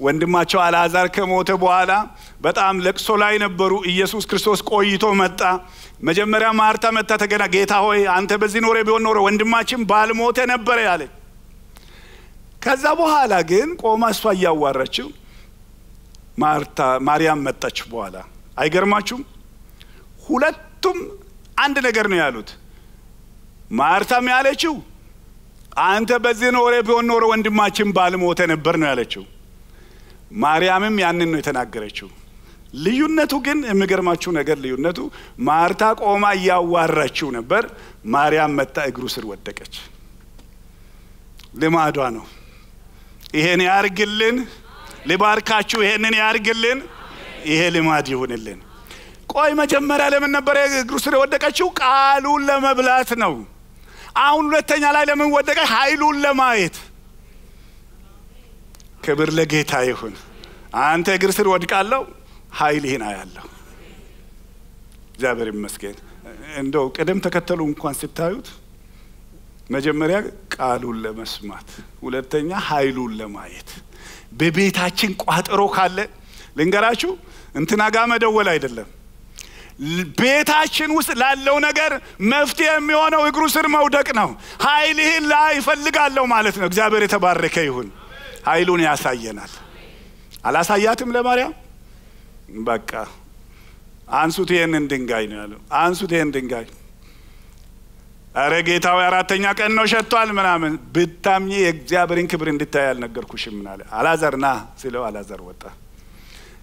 ወንድማቸው አልዓዛር ከሞተ በኋላ በጣም ለቅሶ ላይ ነበሩ። ኢየሱስ ክርስቶስ ቆይቶ መጣ። መጀመሪያ ማርታ መታ ተገና ጌታ ሆይ አንተ በዚህ ኖረ ቢሆን ኖረ ወንድማችን ባልሞተ ነበረ ያለ። ከዛ በኋላ ግን ቆማ እሷ እያዋራችው ማርታ ማርያም መጣች። በኋላ አይገርማችሁም? ሁለቱም አንድ ነገር ነው ያሉት። ማርታም ያለችው አንተ በዚህ ኖረ ቢሆን ኖረ ወንድማችን ባልሞተ ነበር ነው ያለችው። ማርያምም ያንን ነው የተናገረችው። ልዩነቱ ግን የሚገርማችሁ ነገር ልዩነቱ ማርታ ቆማ እያዋራችው ነበር፣ ማርያም መጣ እግሩ ስር ወደቀች። ልማዷ ነው። ይሄን ያርግልን፣ ልባርካችሁ፣ ይሄንን ያርግልን፣ ይሄ ልማድ ይሁንልን። ቆይ መጀመሪያ ለምን ነበር እግሩ ስር የወደቀችው? ቃሉን ለመብላት ነው። አሁን ሁለተኛ ላይ ለምን ወደቀች? ኃይሉን ለማየት። ክብር ለጌታ ይሁን። አንተ እግር ስር ወድቃለሁ፣ ኃይልህን አያለሁ። እግዚአብሔር ይመስገን። እንደው ቅደም ተከተሉ እንኳን ስታዩት መጀመሪያ ቃሉን ለመስማት፣ ሁለተኛ ኃይሉን ለማየት። በቤታችን ቋጠሮ ካለ ልንገራችሁ፣ እንትና ጋ መደወል አይደለም ቤታችን ውስጥ ላለው ነገር መፍትሄ የሚሆነው እግሩ ስር መውደቅ ነው። ኃይልህን ላይ ይፈልጋለሁ ማለት ነው። እግዚአብሔር የተባረከ ይሁን። ኃይሉን ያሳየናል። አላሳያትም ለማርያም በቃ አንሱት ይሄንን ድንጋይ ነው ያለው። አንሱት ይሄን ድንጋይ። አረ ጌታዊ አራተኛ ቀን ነው ሸቷል ምናምን ብታምኚ የእግዚአብሔርን ክብር እንድታይ አልነገርኩሽም ምን አለ። አላዛር ና ስለው አላዛር ወጣ።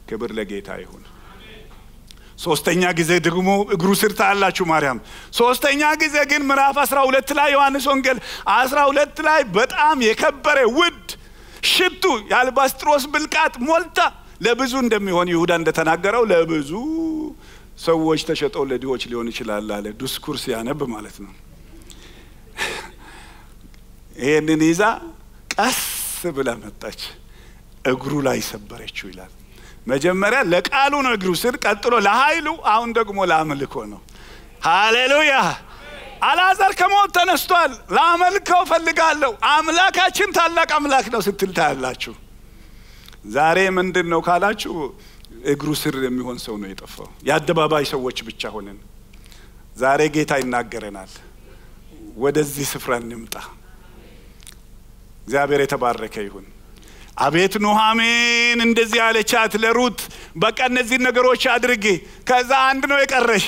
ክብር ለጌታ ይሁን። ሶስተኛ ጊዜ ደግሞ እግሩ ስር ታያላችሁ ማርያም። ሶስተኛ ጊዜ ግን ምዕራፍ አስራ ሁለት ላይ ዮሐንስ ወንጌል አስራ ሁለት ላይ በጣም የከበረ ውድ ሽቱ የአልባስጥሮስ ብልቃጥ ሞልታ ለብዙ እንደሚሆን ይሁዳ እንደተናገረው ለብዙ ሰዎች ተሸጠው ለድሆች ሊሆን ይችላል አለ። discourse ያነብ ማለት ነው። ይህንን ይዛ ቀስ ብላ መጣች፣ እግሩ ላይ ሰበረችው ይላል። መጀመሪያ ለቃሉ ነው እግሩ ስር፣ ቀጥሎ ለኃይሉ፣ አሁን ደግሞ ለአምልኮ ነው። ሃሌሉያ! አልዓዛር ከሞት ተነስቷል። ላመልከው ፈልጋለሁ። አምላካችን ታላቅ አምላክ ነው ስትል ታያላችሁ። ዛሬ ምንድን ነው ካላችሁ እግሩ ስር የሚሆን ሰው ነው የጠፋው። የአደባባይ ሰዎች ብቻ ሆነን ዛሬ ጌታ ይናገረናል። ወደዚህ ስፍራ እንምጣ። እግዚአብሔር የተባረከ ይሁን። አቤት ኑሐሚን እንደዚህ ያለቻት ለሩት፣ በቃ እነዚህን ነገሮች አድርጌ ከዛ አንድ ነው የቀረሽ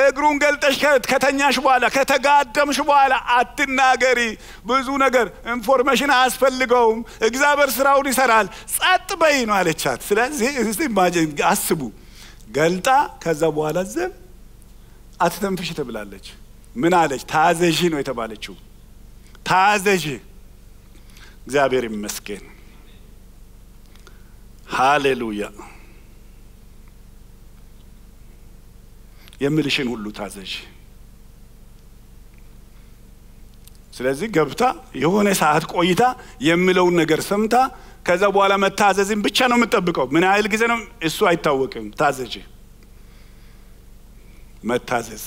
እግሩን ገልጠሽ ከተኛሽ በኋላ ከተጋደምሽ በኋላ አትናገሪ። ብዙ ነገር information አያስፈልገውም። እግዚአብሔር ስራውን ይሰራል። ጸጥ በይ ነው አለቻት። ስለዚህ አስቡ፣ ገልጣ ከዛ በኋላ ዝም አትተንፍሽ ትብላለች። ምን አለች? ታዘዢ ነው የተባለችው። ታዘዢ። እግዚአብሔር ይመስገን። ሃሌሉያ። የምልሽን ሁሉ ታዘዥ። ስለዚህ ገብታ የሆነ ሰዓት ቆይታ የምለውን ነገር ሰምታ ከዛ በኋላ መታዘዝን ብቻ ነው የምጠብቀው። ምን ያህል ጊዜ ነው እሱ አይታወቅም። ታዘዥ፣ መታዘዝ።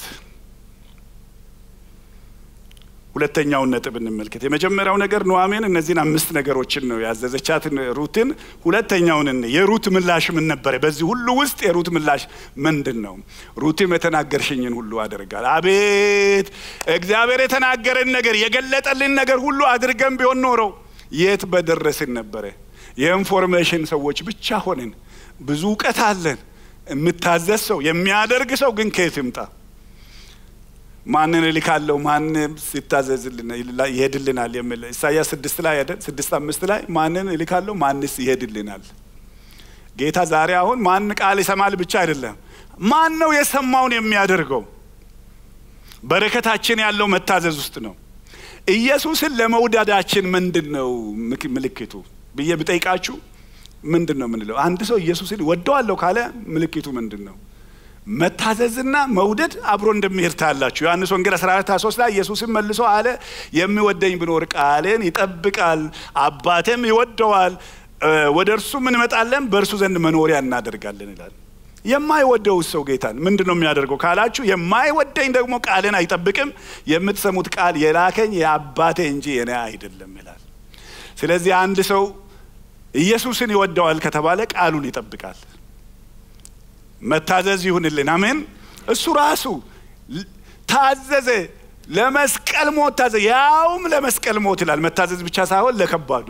ሁለተኛውን ነጥብ እንመልከት። የመጀመሪያው ነገር ኑሐሚን እነዚህን አምስት ነገሮችን ነው ያዘዘቻትን ሩትን። ሁለተኛውን የሩት ምላሽ ምን ነበረ? በዚህ ሁሉ ውስጥ የሩት ምላሽ ምንድን ነው? ሩትም የተናገርሽኝን ሁሉ አደርጋል። አቤት እግዚአብሔር የተናገረን ነገር የገለጠልን ነገር ሁሉ አድርገን ቢሆን ኖረው የት በደረስን ነበረ። የኢንፎርሜሽን ሰዎች ብቻ ሆንን። ብዙ እውቀት አለን። የምታዘዝ ሰው የሚያደርግ ሰው ግን ከየት ይምጣ? ማንን እልካለሁ? ማን ሲታዘዝልን ይሄድልናል የሚል ኢሳያስ ስድስት ላይ አይደል? ስድስት አምስት ላይ ማንን እልካለሁ? ማንስ ይሄድልናል? ጌታ ዛሬ አሁን ማን ቃል ይሰማል ብቻ አይደለም። ማን ነው የሰማውን የሚያደርገው? በረከታችን ያለው መታዘዝ ውስጥ ነው። ኢየሱስን ለመውደዳችን ምንድን ነው ምልክቱ ብዬ ብጠይቃችሁ ምንድን ነው ምንለው አንድ ሰው ኢየሱስን ወደዋለሁ ካለ ምልክቱ ምንድን ነው መታዘዝና መውደድ አብሮ እንደሚሄድ ታያላችሁ። ዮሐንስ ወንጌል 14 23 ላይ ኢየሱስም መልሶ አለ የሚወደኝ ብኖር ቃሌን ይጠብቃል፣ አባቴም ይወደዋል፣ ወደ እርሱም እንመጣለን፣ በእርሱ ዘንድ መኖሪያ እናደርጋለን ይላል። የማይወደው ሰው ጌታን ምንድን ነው የሚያደርገው ካላችሁ፣ የማይወደኝ ደግሞ ቃሌን አይጠብቅም፣ የምትሰሙት ቃል የላከኝ የአባቴ እንጂ የኔ አይደለም ይላል። ስለዚህ አንድ ሰው ኢየሱስን ይወደዋል ከተባለ ቃሉን ይጠብቃል። መታዘዝ ይሁንልን። አሜን። እሱ ራሱ ታዘዘ፣ ለመስቀል ሞት ታዘዘ፣ ያውም ለመስቀል ሞት ይላል። መታዘዝ ብቻ ሳይሆን ለከባዱ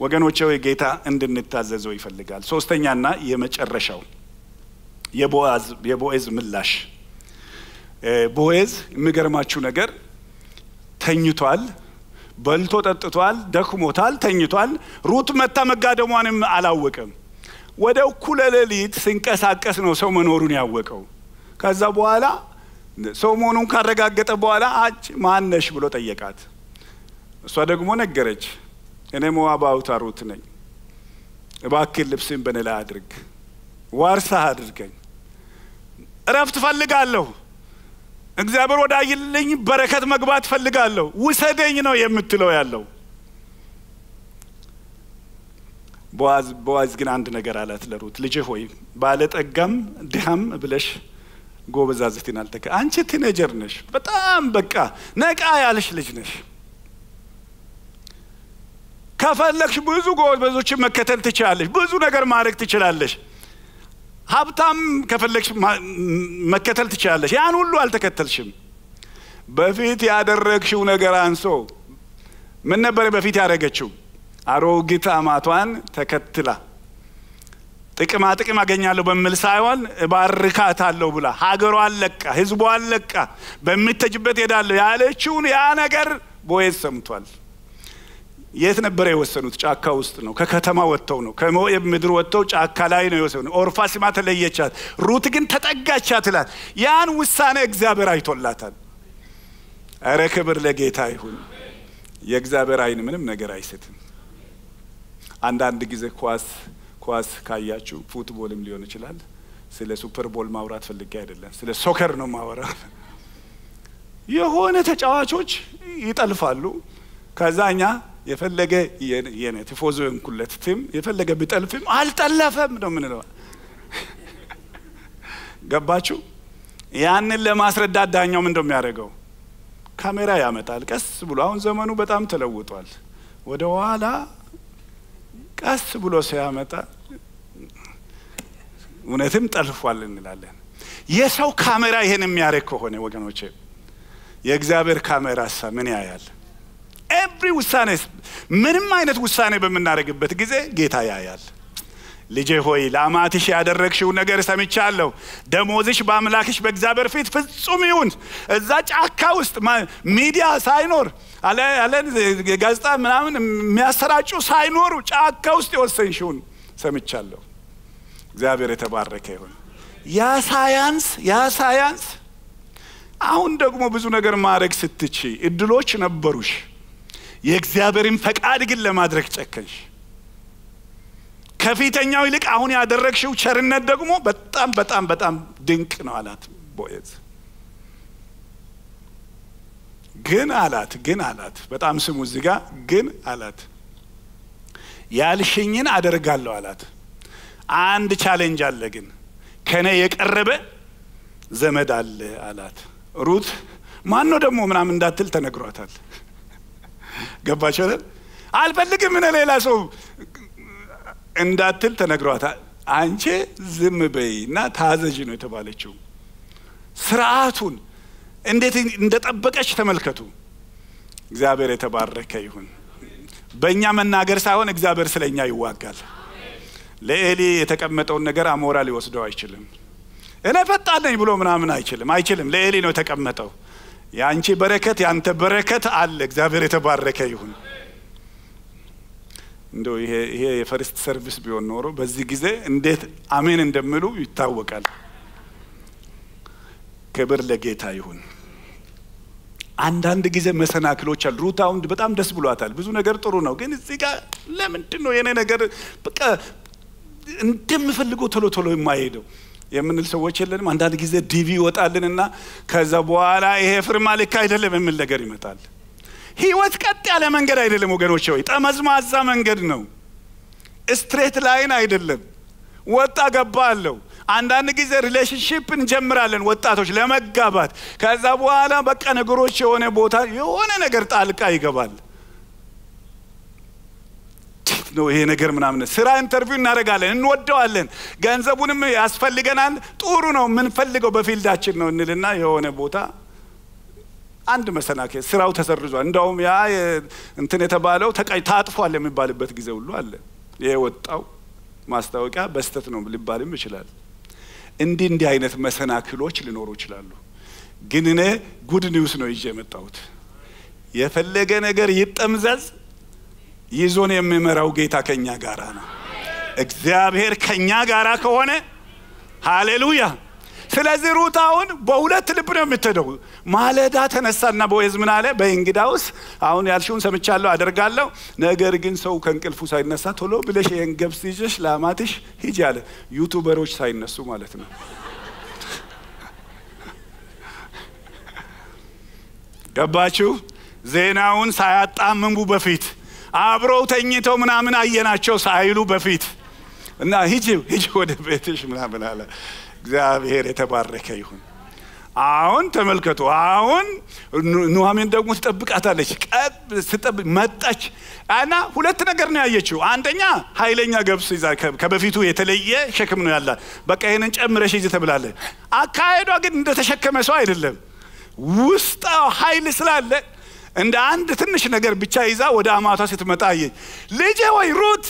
ወገኖቼ ወይ ጌታ እንድንታዘዘው ይፈልጋል። ሶስተኛና የመጨረሻው የቦኤዝ ምላሽ። ቦኤዝ የሚገርማችሁ ነገር ተኝቷል፣ በልቶ ጠጥቷል፣ ደክሞታል፣ ተኝቷል። ሩት መታ መጋደሟንም አላወቀም። ወደ እኩለ ሌሊት ሲንቀሳቀስ ነው ሰው መኖሩን ያወቀው። ከዛ በኋላ ሰው መሆኑን ካረጋገጠ በኋላ አጭ ማነሽ ብሎ ጠየቃት። እሷ ደግሞ ነገረች። እኔ ሞዓባዊቷ ሩት ነኝ። እባክህ ልብስን በእኔ ላይ አድርግ፣ ዋርሳህ አድርገኝ፣ እረፍት ፈልጋለሁ፣ እግዚአብሔር ወዳየልኝ በረከት መግባት ፈልጋለሁ፣ ውሰደኝ ነው የምትለው ያለው። ቦዋዝ ግን አንድ ነገር አላት ለሩት፣ ልጅ ሆይ ባለጠጋም ድሃም ብለሽ ጎበዛዝትን አልተከ አንቺ teenager ነሽ፣ በጣም በቃ ነቃ ያለሽ ልጅ ነሽ። ከፈለግሽ ብዙ ጎበዞችን መከተል ትችላለሽ። ብዙ ነገር ማድረግ ትችላለሽ። ሀብታም ከፈለግሽ መከተል ትችላለሽ። ያን ሁሉ አልተከተልሽም። በፊት ያደረግሽው ነገር አንሶ ምን ነበር በፊት ያደረገችው? አሮጊት አማቷን ተከትላ ጥቅማ ጥቅም አገኛለሁ በሚል ሳይሆን እባርካታለሁ ብላ ሀገሯን ለቃ ሕዝቧን ለቃ በምትሄጅበት ሄዳለሁ ያለችውን ያ ነገር ቦዔዝ ሰምቷል። የት ነበረ የወሰኑት? ጫካ ውስጥ ነው። ከከተማ ወጥተው ነው። ከሞኤብ ምድር ወጥተው ጫካ ላይ ነው የወሰኑ። ኦርፋ ሲማ ተለየቻት፣ ሩት ግን ተጠጋቻት ይላል። ያን ውሳኔ እግዚአብሔር አይቶላታል። እረ ክብር ለጌታ ይሁን። የእግዚአብሔር ዓይን ምንም ነገር አይስትም። አንዳንድ ጊዜ ኳስ ኳስ ካያችሁ football ም ሊሆን ይችላል። ስለ Super Bowl ማውራት ፈልጌ አይደለም፣ ስለ soccer ነው ማወራ። የሆነ ተጫዋቾች ይጠልፋሉ። ከዛ እኛ የፈለገ የኔ ቲፎዞ እንኩለት team የፈለገ ቢጠልፍም አልጠለፈም ነው ምንለው። ገባችሁ? ያንን ለማስረዳት ዳኛው ምን እንደሚያደርገው ካሜራ ያመጣል። ቀስ ብሎ አሁን ዘመኑ በጣም ተለውጧል። ወደ ኋላ ቀስ ብሎ ሲያመጣ እውነትም ጠልፏል እንላለን። የሰው ካሜራ ይሄን የሚያደርግ ከሆነ ወገኖቼ የእግዚአብሔር ካሜራ ሳ ምን ያያል? every ውሳኔ ምንም አይነት ውሳኔ በምናደርግበት ጊዜ ጌታ ያያል። ልጄ ሆይ ለአማትሽ ያደረግሽው ነገር ሰምቻለሁ። ደሞዝሽ በአምላክሽ በእግዚአብሔር ፊት ፍጹም ይሁን። እዛ ጫካ ውስጥ ሚዲያ ሳይኖር አለን ጋዜጣ ምናምን የሚያሰራጩ ሳይኖሩ ጫካ ውስጥ የወሰንሽውን ሰምቻለሁ። እግዚአብሔር የተባረከ ይሁን። ያ ሳያንስ ያ ሳያንስ አሁን ደግሞ ብዙ ነገር ማድረግ ስትች እድሎች ነበሩሽ። የእግዚአብሔርን ፈቃድ ግን ለማድረግ ጨከንሽ። ከፊተኛው ይልቅ አሁን ያደረግሽው ቸርነት ደግሞ በጣም በጣም በጣም ድንቅ ነው አላት ቦዔዝ። ግን አላት ግን አላት በጣም ስሙ እዚህ ጋ ግን አላት ያልሽኝን አደርጋለሁ አላት። አንድ challenge አለ ግን ከኔ የቀረበ ዘመድ አለ አላት። ሩት ማን ነው ደግሞ ምናምን እንዳትል ተነግሯታል። ገባቸው አልፈልግም እኔ ሌላ ሰው እንዳትል ተነግሯታል። አንቺ ዝም በይ እና ታዘዥ ነው የተባለችው። ስርዓቱን እንዴት እንደጠበቀች ተመልከቱ። እግዚአብሔር የተባረከ ይሁን። በእኛ መናገር ሳይሆን እግዚአብሔር ስለ እኛ ይዋጋል። ለኤሊ የተቀመጠውን ነገር አሞራ ሊወስደው አይችልም። እኔ ፈጣን ነኝ ብሎ ምናምን አይችልም አይችልም። ለኤሊ ነው የተቀመጠው። የአንቺ በረከት የአንተ በረከት አለ። እግዚአብሔር የተባረከ ይሁን። እንደው ይሄ ይሄ የ first service ቢሆን ኖሮ በዚህ ጊዜ እንዴት አሜን እንደሚሉ ይታወቃል። ክብር ለጌታ ይሁን። አንዳንድ ጊዜ መሰናክሎች አሉ። ሩት አሁን በጣም ደስ ብሏታል። ብዙ ነገር ጥሩ ነው፣ ግን እዚህ ጋር ለምንድን ነው የኔ ነገር በቃ እንደምፈልገው ቶሎ ቶሎ የማይሄደው የምንል ሰዎች የለንም። አንዳንድ ጊዜ DV ይወጣልንና ከዛ በኋላ ይሄ ፊርማ ልክ አይደለም የሚል ነገር ይመጣል። ህይወት ቀጥ ያለ መንገድ አይደለም ወገኖች፣ ወይ ጠመዝማዛ መንገድ ነው። straight line አይደለም። ወጣ ገባ አለው። አንዳንድ ጊዜ relationship እንጀምራለን ወጣቶች ለመጋባት። ከዛ በኋላ በቃ ነገሮች የሆነ ቦታ የሆነ ነገር ጣልቃ ይገባል። ነው ይሄ ነገር ምናምን ስራ interview እናደርጋለን፣ እንወደዋለን፣ ገንዘቡንም ያስፈልገናል፣ ጥሩ ነው የምንፈልገው በ field ኣችን ነው እንልና የሆነ ቦታ አንድ መሰናከል ስራው ተሰርዟል። እንደውም ያ እንትን የተባለው ተቃይ ታጥፏል የሚባልበት ጊዜ ሁሉ አለ። የወጣው ማስታወቂያ በስተት ነው ሊባልም ይችላል። እንዲህ እንዲህ አይነት መሰናክሎች ሊኖሩ ይችላሉ። ግን እኔ ጉድ ኒውስ ነው ይዤ የመጣሁት። የፈለገ ነገር ይጠምዘዝ፣ ይዞን የሚመራው ጌታ ከኛ ጋራ ነው። እግዚአብሔር ከኛ ጋራ ከሆነ ሃሌሉያ። ስለዚህ ሩት አሁን በሁለት ልብ ነው የምትሄደው። ማለዳ ተነሳና ቦዔዝ ምን አለ? በእንግዳውስ አሁን ያልሽውን ሰምቻለሁ አደርጋለሁ፣ ነገር ግን ሰው ከእንቅልፉ ሳይነሳ ቶሎ ብለሽ ይህን ገብስ ይዘሽ ለአማትሽ ሂጂ አለ። ዩቱበሮች ሳይነሱ ማለት ነው። ገባችሁ? ዜናውን ሳያጣምሙ በፊት አብረው ተኝተው ምናምን አየናቸው ሳይሉ በፊት እና ሂጂ ሂጂ ወደ ቤትሽ ምናምን አለ። እግዚአብሔር የተባረከ ይሁን። አሁን ተመልከቱ። አሁን ኑሐሚን ደግሞ ትጠብቃታለች። ስጠብቅ መጣች እና ሁለት ነገር ነው ያየችው። አንደኛ ኃይለኛ ገብስ ይዛ ከበፊቱ የተለየ ሸክም ነው ያላት። በቃ ይህንን ጨምረሽ ይዘ ተብላለ። አካሄዷ ግን እንደተሸከመ ሰው አይደለም። ውስጣ ኃይል ስላለ እንደ አንድ ትንሽ ነገር ብቻ ይዛ ወደ አማቷ ስትመጣ አየች። ልጄ ወይ ሩት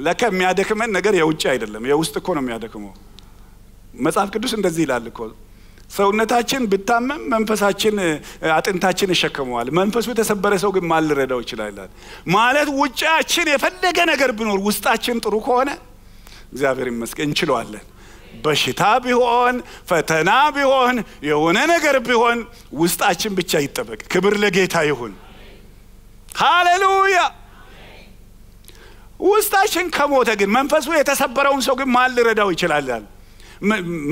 ለካ የሚያደክመን ነገር የውጭ አይደለም፣ የውስጥ እኮ ነው የሚያደክመው። መጽሐፍ ቅዱስ እንደዚህ ይላል እኮ ሰውነታችን ብታመም መንፈሳችን አጥንታችን ይሸከመዋል። መንፈሱ የተሰበረ ሰው ግን ማን ሊረዳው ይችላል? ማለት ውጫችን የፈለገ ነገር ቢኖር ውስጣችን ጥሩ ከሆነ እግዚአብሔር ይመስገን እንችለዋለን። በሽታ ቢሆን ፈተና ቢሆን የሆነ ነገር ቢሆን ውስጣችን ብቻ ይጠበቅ። ክብር ለጌታ ይሁን። ሃሌሉያ። ውስጣችን ከሞተ ግን መንፈሱ የተሰበረውን ሰው ግን ማን ሊረዳው ይችላል?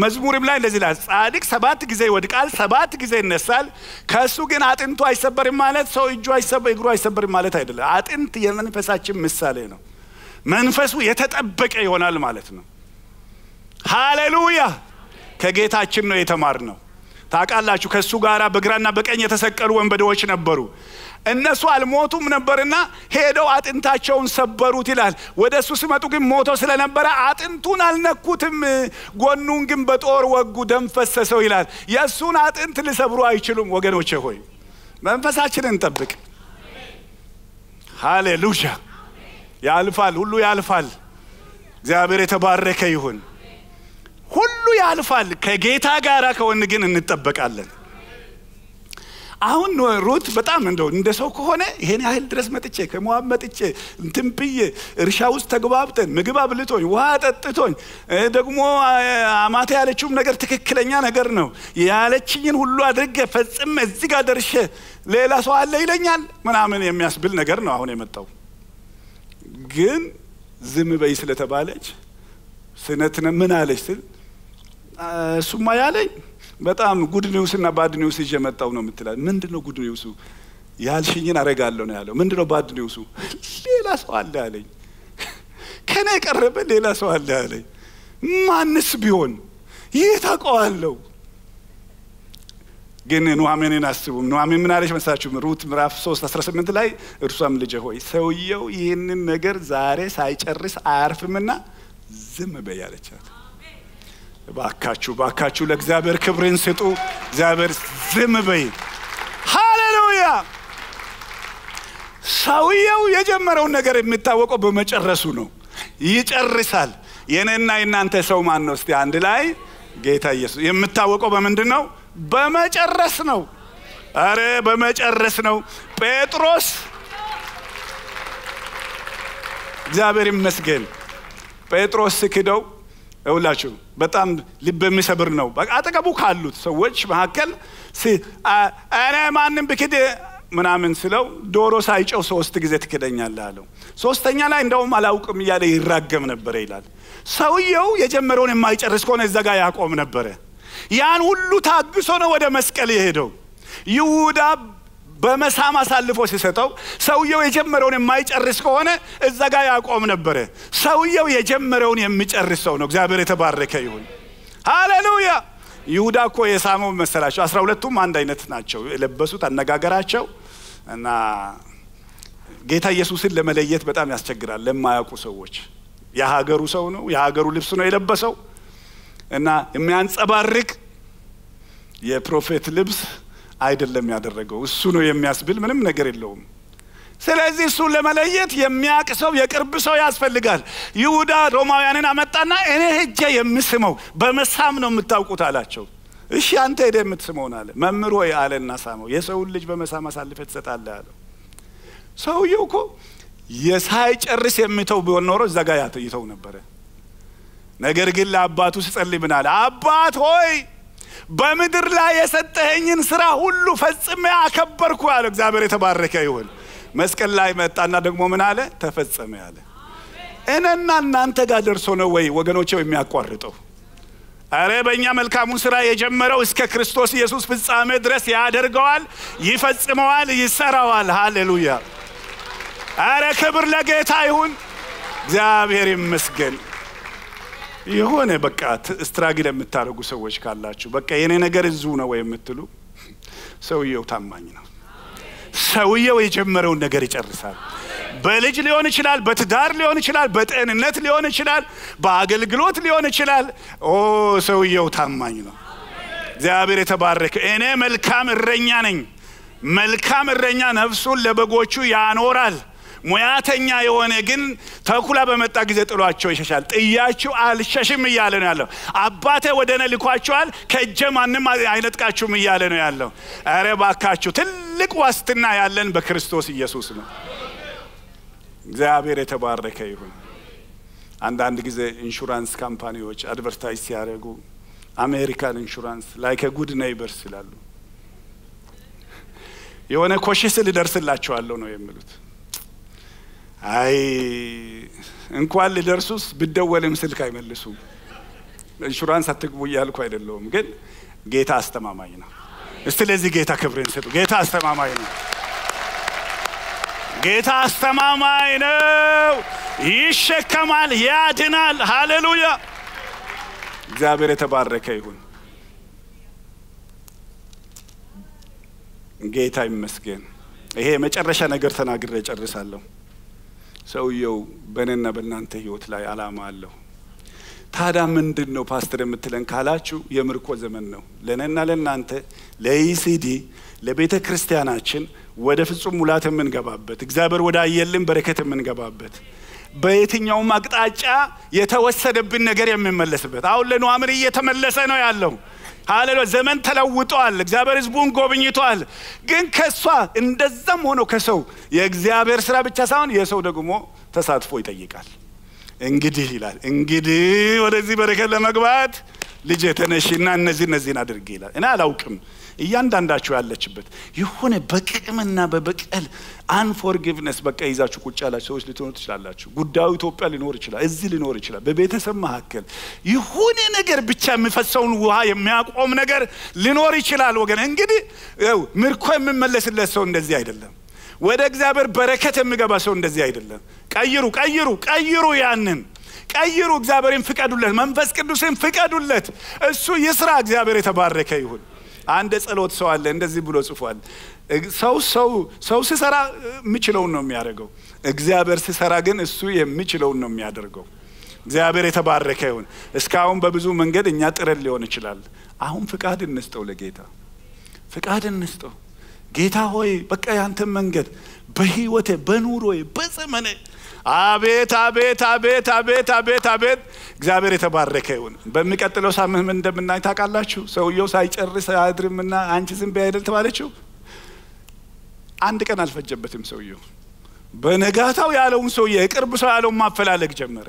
መዝሙርም ላይ እንደዚህ ይላል፣ ጻድቅ ሰባት ጊዜ ይወድቃል፣ ሰባት ጊዜ ይነሳል። ከእሱ ግን አጥንቱ አይሰበርም ማለት ሰው እጁ እግሩ አይሰበርም ማለት አይደለም። አጥንት የመንፈሳችን ምሳሌ ነው። መንፈሱ የተጠበቀ ይሆናል ማለት ነው። ሃሌሉያ። ከጌታችን ነው የተማርነው። ታውቃላችሁ፣ ከእሱ ጋር በግራና በቀኝ የተሰቀሉ ወንበዴዎች ነበሩ። እነሱ አልሞቱም ነበርና ሄደው አጥንታቸውን ሰበሩት ይላል። ወደ እሱ ሲመጡ ግን ሞቶ ስለነበረ አጥንቱን አልነኩትም፣ ጎኑን ግን በጦር ወጉ፣ ደም ፈሰሰው ይላል። የእሱን አጥንት ሊሰብሩ አይችሉም። ወገኖቼ ሆይ መንፈሳችንን እንጠብቅ። ሃሌሉያ። ያልፋል፣ ሁሉ ያልፋል። እግዚአብሔር የተባረከ ይሁን። ሁሉ ያልፋል። ከጌታ ጋር ከሆን ግን እንጠበቃለን። አሁን ሩት በጣም እንደው እንደ ሰው ከሆነ ይሄን ያህል ድረስ መጥቼ ከሞዓብ መጥቼ እንትን ብዬ እርሻ ውስጥ ተግባብተን ምግብ አብልቶኝ ውሃ ጠጥቶኝ ደግሞ አማቴ ያለችውም ነገር ትክክለኛ ነገር ነው ያለችኝን ሁሉ አድርጌ ፈጽሜ እዚህ ጋር ደርሼ ሌላ ሰው አለ ይለኛል ምናምን የሚያስብል ነገር ነው አሁን የመጣው። ግን ዝም በይ ስለተባለች ስነትነ ምን አለች ስል እሱማ ያለኝ በጣም ጉድ ኒውስ እና ባድ ኒውስ ይዤ መጣው ነው የምትላል። ምንድን ነው ጉድ ኒውሱ? ያልሽኝን አረጋለሁ ነው ያለው። ምንድን ነው ባድ ኒውሱ? ሌላ ሰው አለ አለኝ። ከኔ የቀረበ ሌላ ሰው አለ አለኝ። ማንስ ቢሆን ይህ ታውቀዋለሁ። ግን ኑሐሚንን አስቡም። ኑሐሚን ምን አለች መሳችሁ? ሩት ምዕራፍ 3 18 ላይ እርሷም ልጄ ሆይ ሰውየው ይህንን ነገር ዛሬ ሳይጨርስ አያርፍምና ዝም በይ አለቻት። ባካችሁ ባካችሁ ለእግዚአብሔር ክብርን ስጡ። እግዚአብሔር ዝም በይ። ሃሌሉያ። ሰውየው የጀመረውን ነገር የሚታወቀው በመጨረሱ ነው። ይጨርሳል። የኔና የእናንተ ሰው ማን ነው? እስቲ አንድ ላይ ጌታ ኢየሱስ። የምታወቀው በምንድን ነው? በመጨረስ ነው። አረ በመጨረስ ነው። ጴጥሮስ እግዚአብሔር ይመስገን ጴጥሮስ ስክደው እውላችሁ በጣም ልብ የሚሰብር ነው። አጠገቡ ካሉት ሰዎች መካከል እኔ ማንም ብክድ ምናምን ስለው ዶሮ ሳይጨው ሶስት ጊዜ ትክደኛለህ አለው። ሶስተኛ ላይ እንደውም አላውቅም እያለ ይራገም ነበረ ይላል። ሰውየው የጀመረውን የማይጨርስ ከሆነ እዛ ጋር ያቆም ነበረ። ያን ሁሉ ታግሶ ነው ወደ መስቀል የሄደው። ይሁዳ በመሳም አሳልፎ ሲሰጠው ሰውየው የጀመረውን የማይጨርስ ከሆነ እዛ ጋር ያቆም ነበረ። ሰውየው የጀመረውን የሚጨርስ ሰው ነው። እግዚአብሔር የተባረከ ይሁን። ሃሌሉያ። ይሁዳ እኮ የሳመው መሰላቸው። አስራ ሁለቱም አንድ አይነት ናቸው የለበሱት አነጋገራቸው እና ጌታ ኢየሱስን ለመለየት በጣም ያስቸግራል ለማያውቁ ሰዎች። የሀገሩ ሰው ነው፣ የሀገሩ ልብስ ነው የለበሰው እና የሚያንጸባርቅ የፕሮፌት ልብስ አይደለም ያደረገው። እሱ ነው የሚያስብል ምንም ነገር የለውም። ስለዚህ እሱን ለመለየት የሚያቅ ሰው የቅርብ ሰው ያስፈልጋል። ይሁዳ ሮማውያንን አመጣና እኔ ሄጄ የምስመው በመሳም ነው የምታውቁት አላቸው። እሺ አንተ ሄደ የምትስመውን አለ። መምህር ሆይ አለና ሳመው። የሰውን ልጅ በመሳም አሳልፈህ ትሰጣለህ አለው። ሰውየው እኮ የሳይጨርስ የሚተው ቢሆን ኖሮ እዛ ጋር ይተው ነበረ። ነገር ግን ለአባቱ ሲጸልይ ምን አለ? አባት ሆይ በምድር ላይ የሰጠኸኝን ስራ ሁሉ ፈጽሜ አከበርኩ አለ። እግዚአብሔር የተባረከ ይሁን። መስቀል ላይ መጣና ደግሞ ምን አለ? ተፈጸመ ያለ። እኔና እናንተ ጋር ደርሶ ነው ወይ ወገኖቼው የሚያቋርጠው? አረ በእኛ መልካሙን ስራ የጀመረው እስከ ክርስቶስ ኢየሱስ ፍጻሜ ድረስ ያደርገዋል፣ ይፈጽመዋል፣ ይሰራዋል። ሃሌሉያ! አረ ክብር ለጌታ ይሁን። እግዚአብሔር ይመስገን። የሆነ በቃ struggle የምታደርጉ ሰዎች ካላችሁ በቃ የኔ ነገር እዚሁ ነው ወይ የምትሉ ሰውየው ታማኝ ነው። ሰውየው የጀመረውን ነገር ይጨርሳል። በልጅ ሊሆን ይችላል፣ በትዳር ሊሆን ይችላል፣ በጤንነት ሊሆን ይችላል፣ በአገልግሎት ሊሆን ይችላል። ኦ ሰውየው ታማኝ ነው። እግዚአብሔር የተባረከ። እኔ መልካም እረኛ ነኝ። መልካም እረኛ ነፍሱን ለበጎቹ ያኖራል። ሙያተኛ የሆነ ግን ተኩላ በመጣ ጊዜ ጥሏቸው ይሸሻል። ጥያችሁ አልሸሽም እያለ ነው ያለው። አባቴ ወደ እኔ ልኳችኋል፣ ከእጄ ማንም አይነጥቃችሁም እያለ ነው ያለው። ኧረ ባካችሁ ትልቅ ዋስትና ያለን በክርስቶስ ኢየሱስ ነው። እግዚአብሔር የተባረከ ይሁን። አንዳንድ ጊዜ ኢንሹራንስ company ዎች advertise ሲያደርጉ አሜሪካን ኢንሹራንስ like good neighbors ይላሉ። የሆነ ኮሽ ስል እደርስላቸዋለሁ ነው የሚሉት። አይ እንኳን ሊደርሱስ ብደወልም ስልክ አይመልሱም። ኢንሹራንስ አትግቡ እያልኩ አይደለውም፣ ግን ጌታ አስተማማኝ ነው። እስቲ ለዚህ ጌታ ክብርን ስጡ። ጌታ አስተማማኝ ነው። ጌታ አስተማማኝ ነው። ይሸከማል፣ ያድናል። ሃሌሉያ! እግዚአብሔር የተባረከ ይሁን። ጌታ ይመስገን። ይሄ የመጨረሻ ነገር ተናግሬ ጨርሳለሁ። ሰውየው በእኔና በእናንተ ህይወት ላይ አላማ አለው። ታዲያ ምንድን ነው ፓስተር የምትለን ካላችሁ የምርኮ ዘመን ነው። ለእኔና ለእናንተ ለኢሲዲ ለቤተ ክርስቲያናችን ወደ ፍጹም ሙላት የምንገባበት እግዚአብሔር ወደ አየልን በረከት የምንገባበት በየትኛውም አቅጣጫ የተወሰደብን ነገር የምንመለስበት አሁን ለኑሐሚን እየተመለሰ ነው ያለው። ሃሌሉያ ዘመን ተለውጧል። እግዚአብሔር ህዝቡን ጎብኝቷል። ግን ከእሷ እንደዛም ሆኖ ከሰው የእግዚአብሔር ስራ ብቻ ሳይሆን የሰው ደግሞ ተሳትፎ ይጠይቃል። እንግዲህ ይላል እንግዲህ ወደዚህ በረከት ለመግባት ልጄ ተነሺና እነዚህ እነዚህን አድርጌ ይላል። እኔ አላውቅም እያንዳንዳችሁ ያለችበት የሆነ በቅምና በበቀል አንፎርጊቭነስ በቃ ይዛችሁ ቁጭ ያላችሁ ሰዎች ልትሆኑ ትችላላችሁ። ጉዳዩ ኢትዮጵያ ሊኖር ይችላል፣ እዚህ ሊኖር ይችላል፣ በቤተሰብ መካከል የሆነ ነገር ብቻ የሚፈሰውን ውሃ የሚያቆም ነገር ሊኖር ይችላል። ወገን እንግዲህ ምርኮ የምመለስለት ሰው እንደዚህ አይደለም። ወደ እግዚአብሔር በረከት የሚገባ ሰው እንደዚህ አይደለም። ቀይሩ፣ ቀይሩ፣ ቀይሩ ያንን ቀይሩ። እግዚአብሔርን ፍቀዱለት፣ መንፈስ ቅዱስን ፍቀዱለት። እሱ ይስራ። እግዚአብሔር የተባረከ ይሁን። አንድ ጸሎት ሰው አለ እንደዚህ ብሎ ጽፏል። ሰው ሰው ሰው ሲሰራ የሚችለውን ነው የሚያደርገው። እግዚአብሔር ሲሰራ ግን እሱ የሚችለውን ነው የሚያደርገው። እግዚአብሔር የተባረከ ይሁን። እስካሁን በብዙ መንገድ እኛ ጥረን ሊሆን ይችላል። አሁን ፍቃድ እንስጠው፣ ለጌታ ፍቃድ እንስጠው። ጌታ ሆይ በቃ ያንተን መንገድ በህይወቴ በኑሮዬ በዘመኔ አቤት አቤት አቤት አቤት አቤት አቤት እግዚአብሔር የተባረከ ይሁን። በሚቀጥለው ሳምንት ምን እንደምናይ ታውቃላችሁ? ሰውየው ሳይጨርስ አያድርምና አንቺ ዝም በይ አይደል ተባለችው። አንድ ቀን አልፈጀበትም ሰውየው። በነጋታው ያለውን ሰውዬ የቅርብ ሰው ያለውን ማፈላለግ ጀመረ።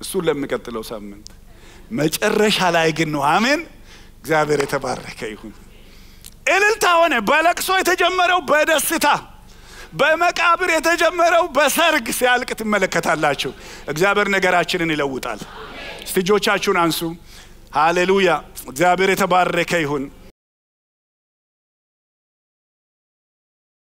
እሱን ለሚቀጥለው ሳምንት መጨረሻ ላይ ግን ነው አሜን። እግዚአብሔር የተባረከ ይሁን። እልልታ ሆነ። በለቅሶ የተጀመረው በደስታ በመቃብር የተጀመረው በሰርግ ሲያልቅ ትመለከታላችሁ። እግዚአብሔር ነገራችንን ይለውጣል። እስቲ አንሱ። ሃሌሉያ! እግዚአብሔር የተባረከ ይሁን።